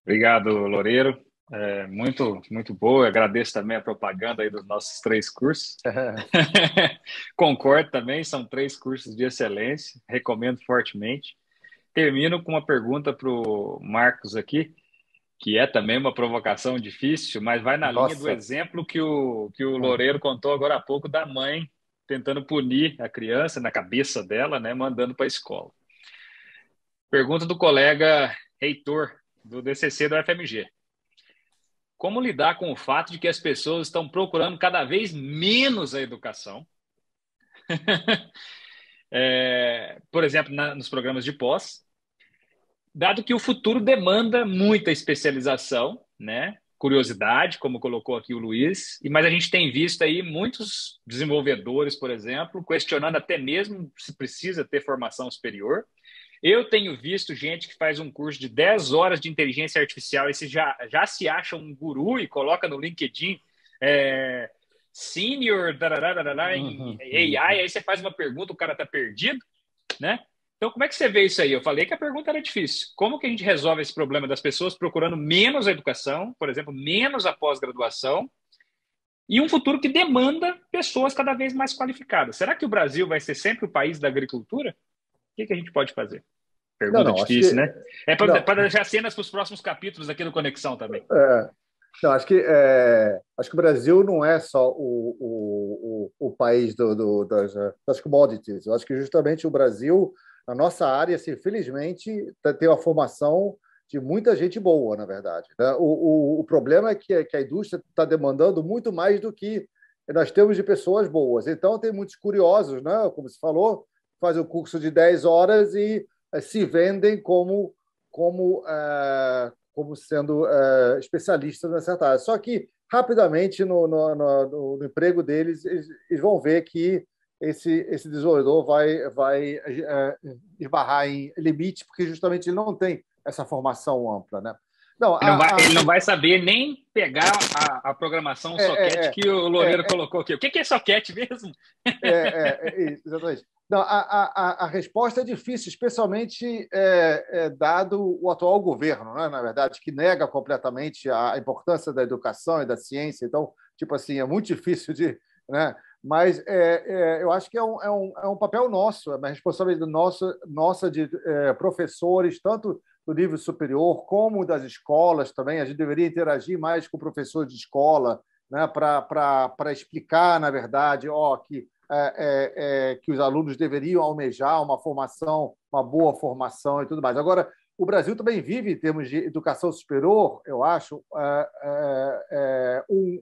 Obrigado, Loureiro. É, muito, muito boa. Agradeço também a propaganda aí dos nossos três cursos. Concordo também, são três cursos de excelência. Recomendo fortemente. Termino com uma pergunta para o Marcos aqui que é também uma provocação difícil, mas vai na Nossa. linha do exemplo que o, que o Loureiro contou agora há pouco da mãe tentando punir a criança na cabeça dela, né, mandando para a escola. Pergunta do colega Heitor, do DCC do FMG. Como lidar com o fato de que as pessoas estão procurando cada vez menos a educação? é, por exemplo, na, nos programas de pós, dado que o futuro demanda muita especialização, né? curiosidade, como colocou aqui o Luiz, mas a gente tem visto aí muitos desenvolvedores, por exemplo, questionando até mesmo se precisa ter formação superior. Eu tenho visto gente que faz um curso de 10 horas de inteligência artificial e se já, já se acha um guru e coloca no LinkedIn é, senior dararara, em uhum, AI, aí você faz uma pergunta, o cara está perdido, né? Então, como é que você vê isso aí? Eu falei que a pergunta era difícil. Como que a gente resolve esse problema das pessoas procurando menos a educação, por exemplo, menos a pós-graduação, e um futuro que demanda pessoas cada vez mais qualificadas? Será que o Brasil vai ser sempre o país da agricultura? O que, que a gente pode fazer? Pergunta não, não, difícil, que... né? É para deixar cenas para os próximos capítulos aqui do Conexão também. É, não, acho que é, acho que o Brasil não é só o, o, o, o país do, do, das, das commodities. Eu acho que justamente o Brasil na nossa área, assim, felizmente, tá, tem uma formação de muita gente boa, na verdade. Né? O, o, o problema é que, que a indústria está demandando muito mais do que nós temos de pessoas boas. Então, tem muitos curiosos, né? como se falou, fazem o curso de 10 horas e é, se vendem como, como, é, como sendo é, especialistas nessa área. Só que, rapidamente, no, no, no, no emprego deles, eles, eles vão ver que esse, esse desenvolvedor vai, vai é, esbarrar em limite, porque justamente ele não tem essa formação ampla. Né? Não, ele, a, não vai, a... ele não vai saber nem pegar a, a programação é, socket é, que o Loureiro é, é. colocou aqui. O que é socket mesmo? É, é, exatamente. Não, a, a, resposta é difícil, especialmente é, é, dado o atual governo, né, na verdade, que nega completamente a importância da educação e da ciência. Então, tipo assim, é muito difícil de. Né, mas é, é, eu acho que é um, é, um, é um papel nosso, é uma responsabilidade nossa, nossa de é, professores, tanto do nível superior como das escolas também. A gente deveria interagir mais com professores de escola né, para explicar, na verdade, ó, que, é, é, que os alunos deveriam almejar uma formação, uma boa formação e tudo mais. Agora, o Brasil também vive, em termos de educação superior, eu acho,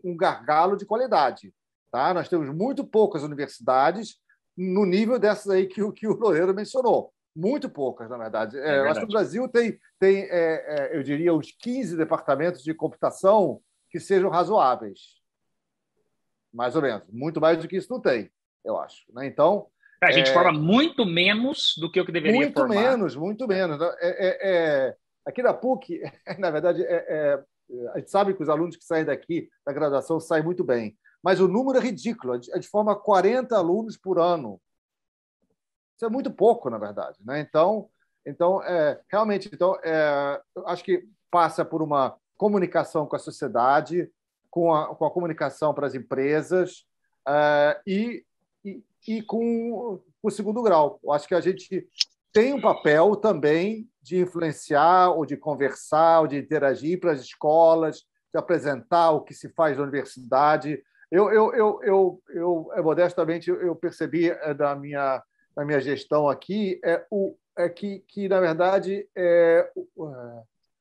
um gargalo de qualidade. Tá? Nós temos muito poucas universidades no nível dessas aí que, que o Loureiro mencionou. Muito poucas, na verdade. É, é acho que o Brasil tem, tem é, é, eu diria, uns 15 departamentos de computação que sejam razoáveis. Mais ou menos. Muito mais do que isso não tem, eu acho. Né? Então. A gente é, forma muito menos do que o que deveria muito formar. Muito menos, muito menos. É, aqui na PUC, na verdade, a gente sabe que os alunos que saem daqui da graduação saem muito bem mas o número é ridículo. A gente forma 40 alunos por ano. Isso é muito pouco, na verdade. Né? Então, então é, realmente, então, é, acho que passa por uma comunicação com a sociedade, com a, com a comunicação para as empresas é, e, e, e com o segundo grau. Acho que a gente tem um papel também de influenciar, ou de conversar, ou de interagir para as escolas, de apresentar o que se faz na universidade, eu, eu, eu, eu, eu é, modestamente, eu percebi é, da minha, da minha gestão aqui é, o, é que, que, na verdade, é, o,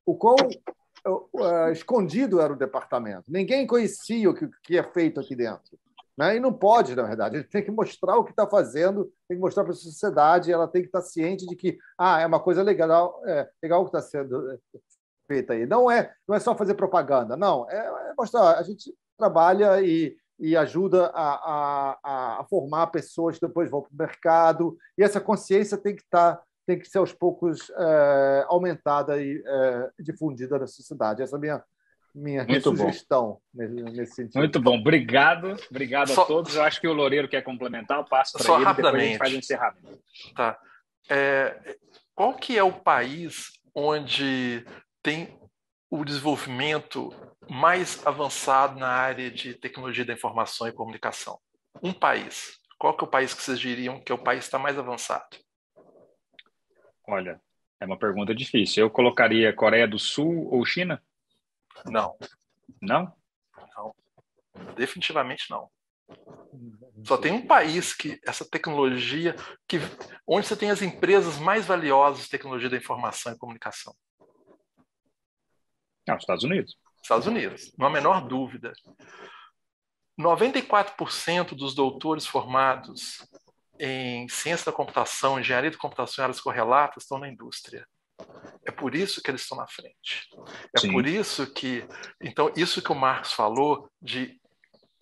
o quão é, escondido era o departamento. Ninguém conhecia o que, que é feito aqui dentro. Né? E não pode, na verdade. Gente tem que mostrar o que está fazendo, tem que mostrar para a sociedade, ela tem que estar ciente de que ah, é uma coisa legal, é, legal que está sendo feita aí. Não é, não é só fazer propaganda, não. É, é mostrar. A gente trabalha e, e ajuda a, a, a, formar pessoas que depois vão para o mercado. E essa consciência tem que estar, tá, tem que ser aos poucos é, aumentada e é, difundida na sociedade. Essa é a minha, minha Muito sugestão nesse, nesse, sentido. Muito bom, obrigado, obrigado só, a todos. Eu acho que o Loureiro quer complementar, eu passo para ele rapidamente. depois a gente faz o encerramento. Tá. É, qual que é o país onde tem o desenvolvimento mais avançado na área de tecnologia da informação e comunicação? Um país. Qual que é o país que vocês diriam que é o país que está mais avançado? Olha, é uma pergunta difícil. Eu colocaria Coreia do Sul ou China? Não. Não? Não. Definitivamente não. Só tem um país que essa tecnologia, que, onde você tem as empresas mais valiosas de tecnologia da informação e comunicação. Ah, os Estados Unidos. Estados Unidos, não há menor dúvida. 94% dos doutores formados em ciência da computação, engenharia da computação e áreas correlatas estão na indústria. É por isso que eles estão na frente. É Sim. por isso que. Então, isso que o Marcos falou de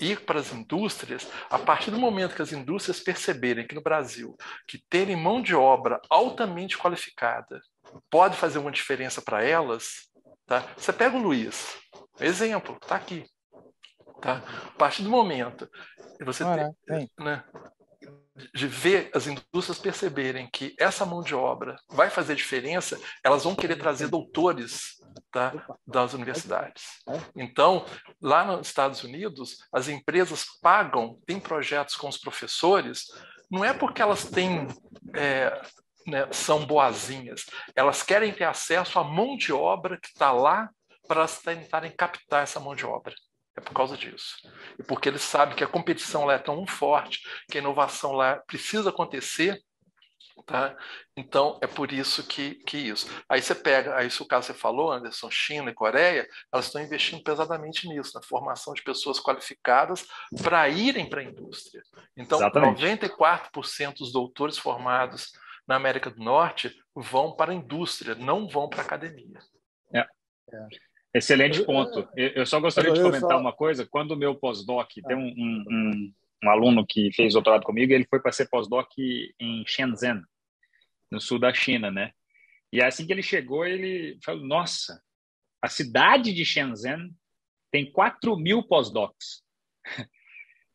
ir para as indústrias, a partir do momento que as indústrias perceberem que no Brasil que terem mão de obra altamente qualificada pode fazer uma diferença para elas, tá? Você pega o Luiz, exemplo, está aqui. Tá? A partir do momento que você tem, né, de ver as indústrias perceberem que essa mão de obra vai fazer diferença, elas vão querer trazer doutores tá, das universidades. Então, lá nos Estados Unidos, as empresas pagam, têm projetos com os professores, não é porque elas têm é, né, são boazinhas, elas querem ter acesso à mão de obra que está lá para elas tentarem captar essa mão de obra. É por causa disso. E porque eles sabem que a competição lá é tão forte, que a inovação lá precisa acontecer, tá? Então, é por isso que, que isso. Aí você pega, aí isso o caso você falou, Anderson, China e Coreia, elas estão investindo pesadamente nisso, na formação de pessoas qualificadas para irem para a indústria. Então, Exatamente. 94% dos doutores formados na América do Norte vão para a indústria, não vão para a academia. É. é. Excelente ponto. Eu só gostaria de comentar uma coisa. Quando o meu pós-doc, tem um, um, um, aluno que fez doutorado comigo, ele foi para ser pós-doc em Shenzhen, no sul da China, né? E assim que ele chegou, ele falou: Nossa, a cidade de Shenzhen tem 4 mil pós-docs.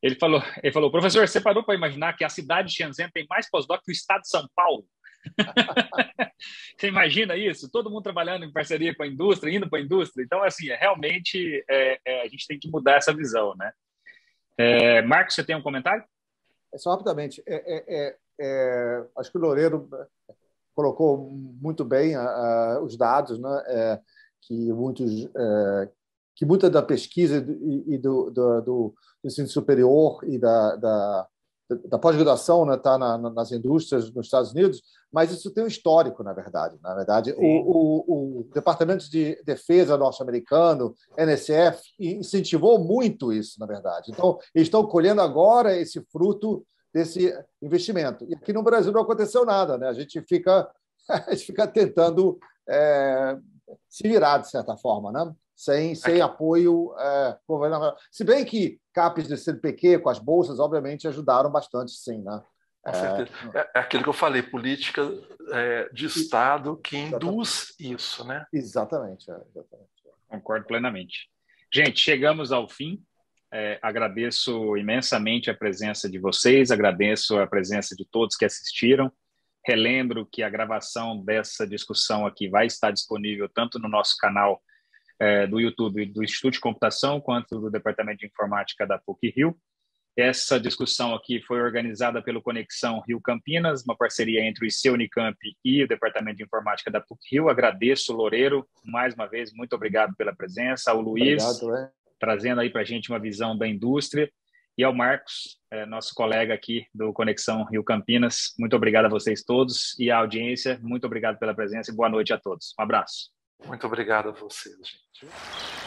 Ele falou, ele falou, professor, você parou para imaginar que a cidade de Shenzhen tem mais pós-doc que o estado de São Paulo? Você imagina isso? Todo mundo trabalhando em parceria com a indústria, indo para a indústria. Então, assim, é, realmente é, é, a gente tem que mudar essa visão, né? É, Marcos, você tem um comentário? É só rapidamente. É, acho que o Loureiro colocou muito bem a, a, os dados, né? que muitos que muita da pesquisa e, do, do, do, ensino superior e da, da da pós-graduação está né, tá na, nas indústrias nos Estados Unidos, mas isso tem um histórico, na verdade. Na verdade, o, o, o, Departamento de Defesa norte-americano, NSF, incentivou muito isso, na verdade. Então, eles estão colhendo agora esse fruto desse investimento. E aqui no Brasil não aconteceu nada, né? A gente fica, a gente fica tentando é, se virar de certa forma, né? Sem, sem apoio é, governamental. Se bem que CAPES do CNPq com as bolsas, obviamente, ajudaram bastante, sim. Né? É, é, é aquilo que eu falei, política é, de Estado que induz isso. Né? Exatamente, é, exatamente. Concordo plenamente. Gente, chegamos ao fim. É, agradeço imensamente a presença de vocês, agradeço a presença de todos que assistiram. Relembro que a gravação dessa discussão aqui vai estar disponível tanto no nosso canal é, do YouTube do Instituto de Computação quanto do Departamento de Informática da PUC-Rio. Essa discussão aqui foi organizada pelo Conexão Rio Campinas, uma parceria entre o IC Unicamp e o Departamento de Informática da PUC-Rio. Agradeço, Loureiro, mais uma vez, muito obrigado pela presença. Ao Luiz, obrigado, é. trazendo aí para a gente uma visão da indústria. E ao Marcos, é, nosso colega aqui do Conexão Rio Campinas. Muito obrigado a vocês todos e à audiência. Muito obrigado pela presença e boa noite a todos. Um abraço. Muito obrigado a vocês, gente.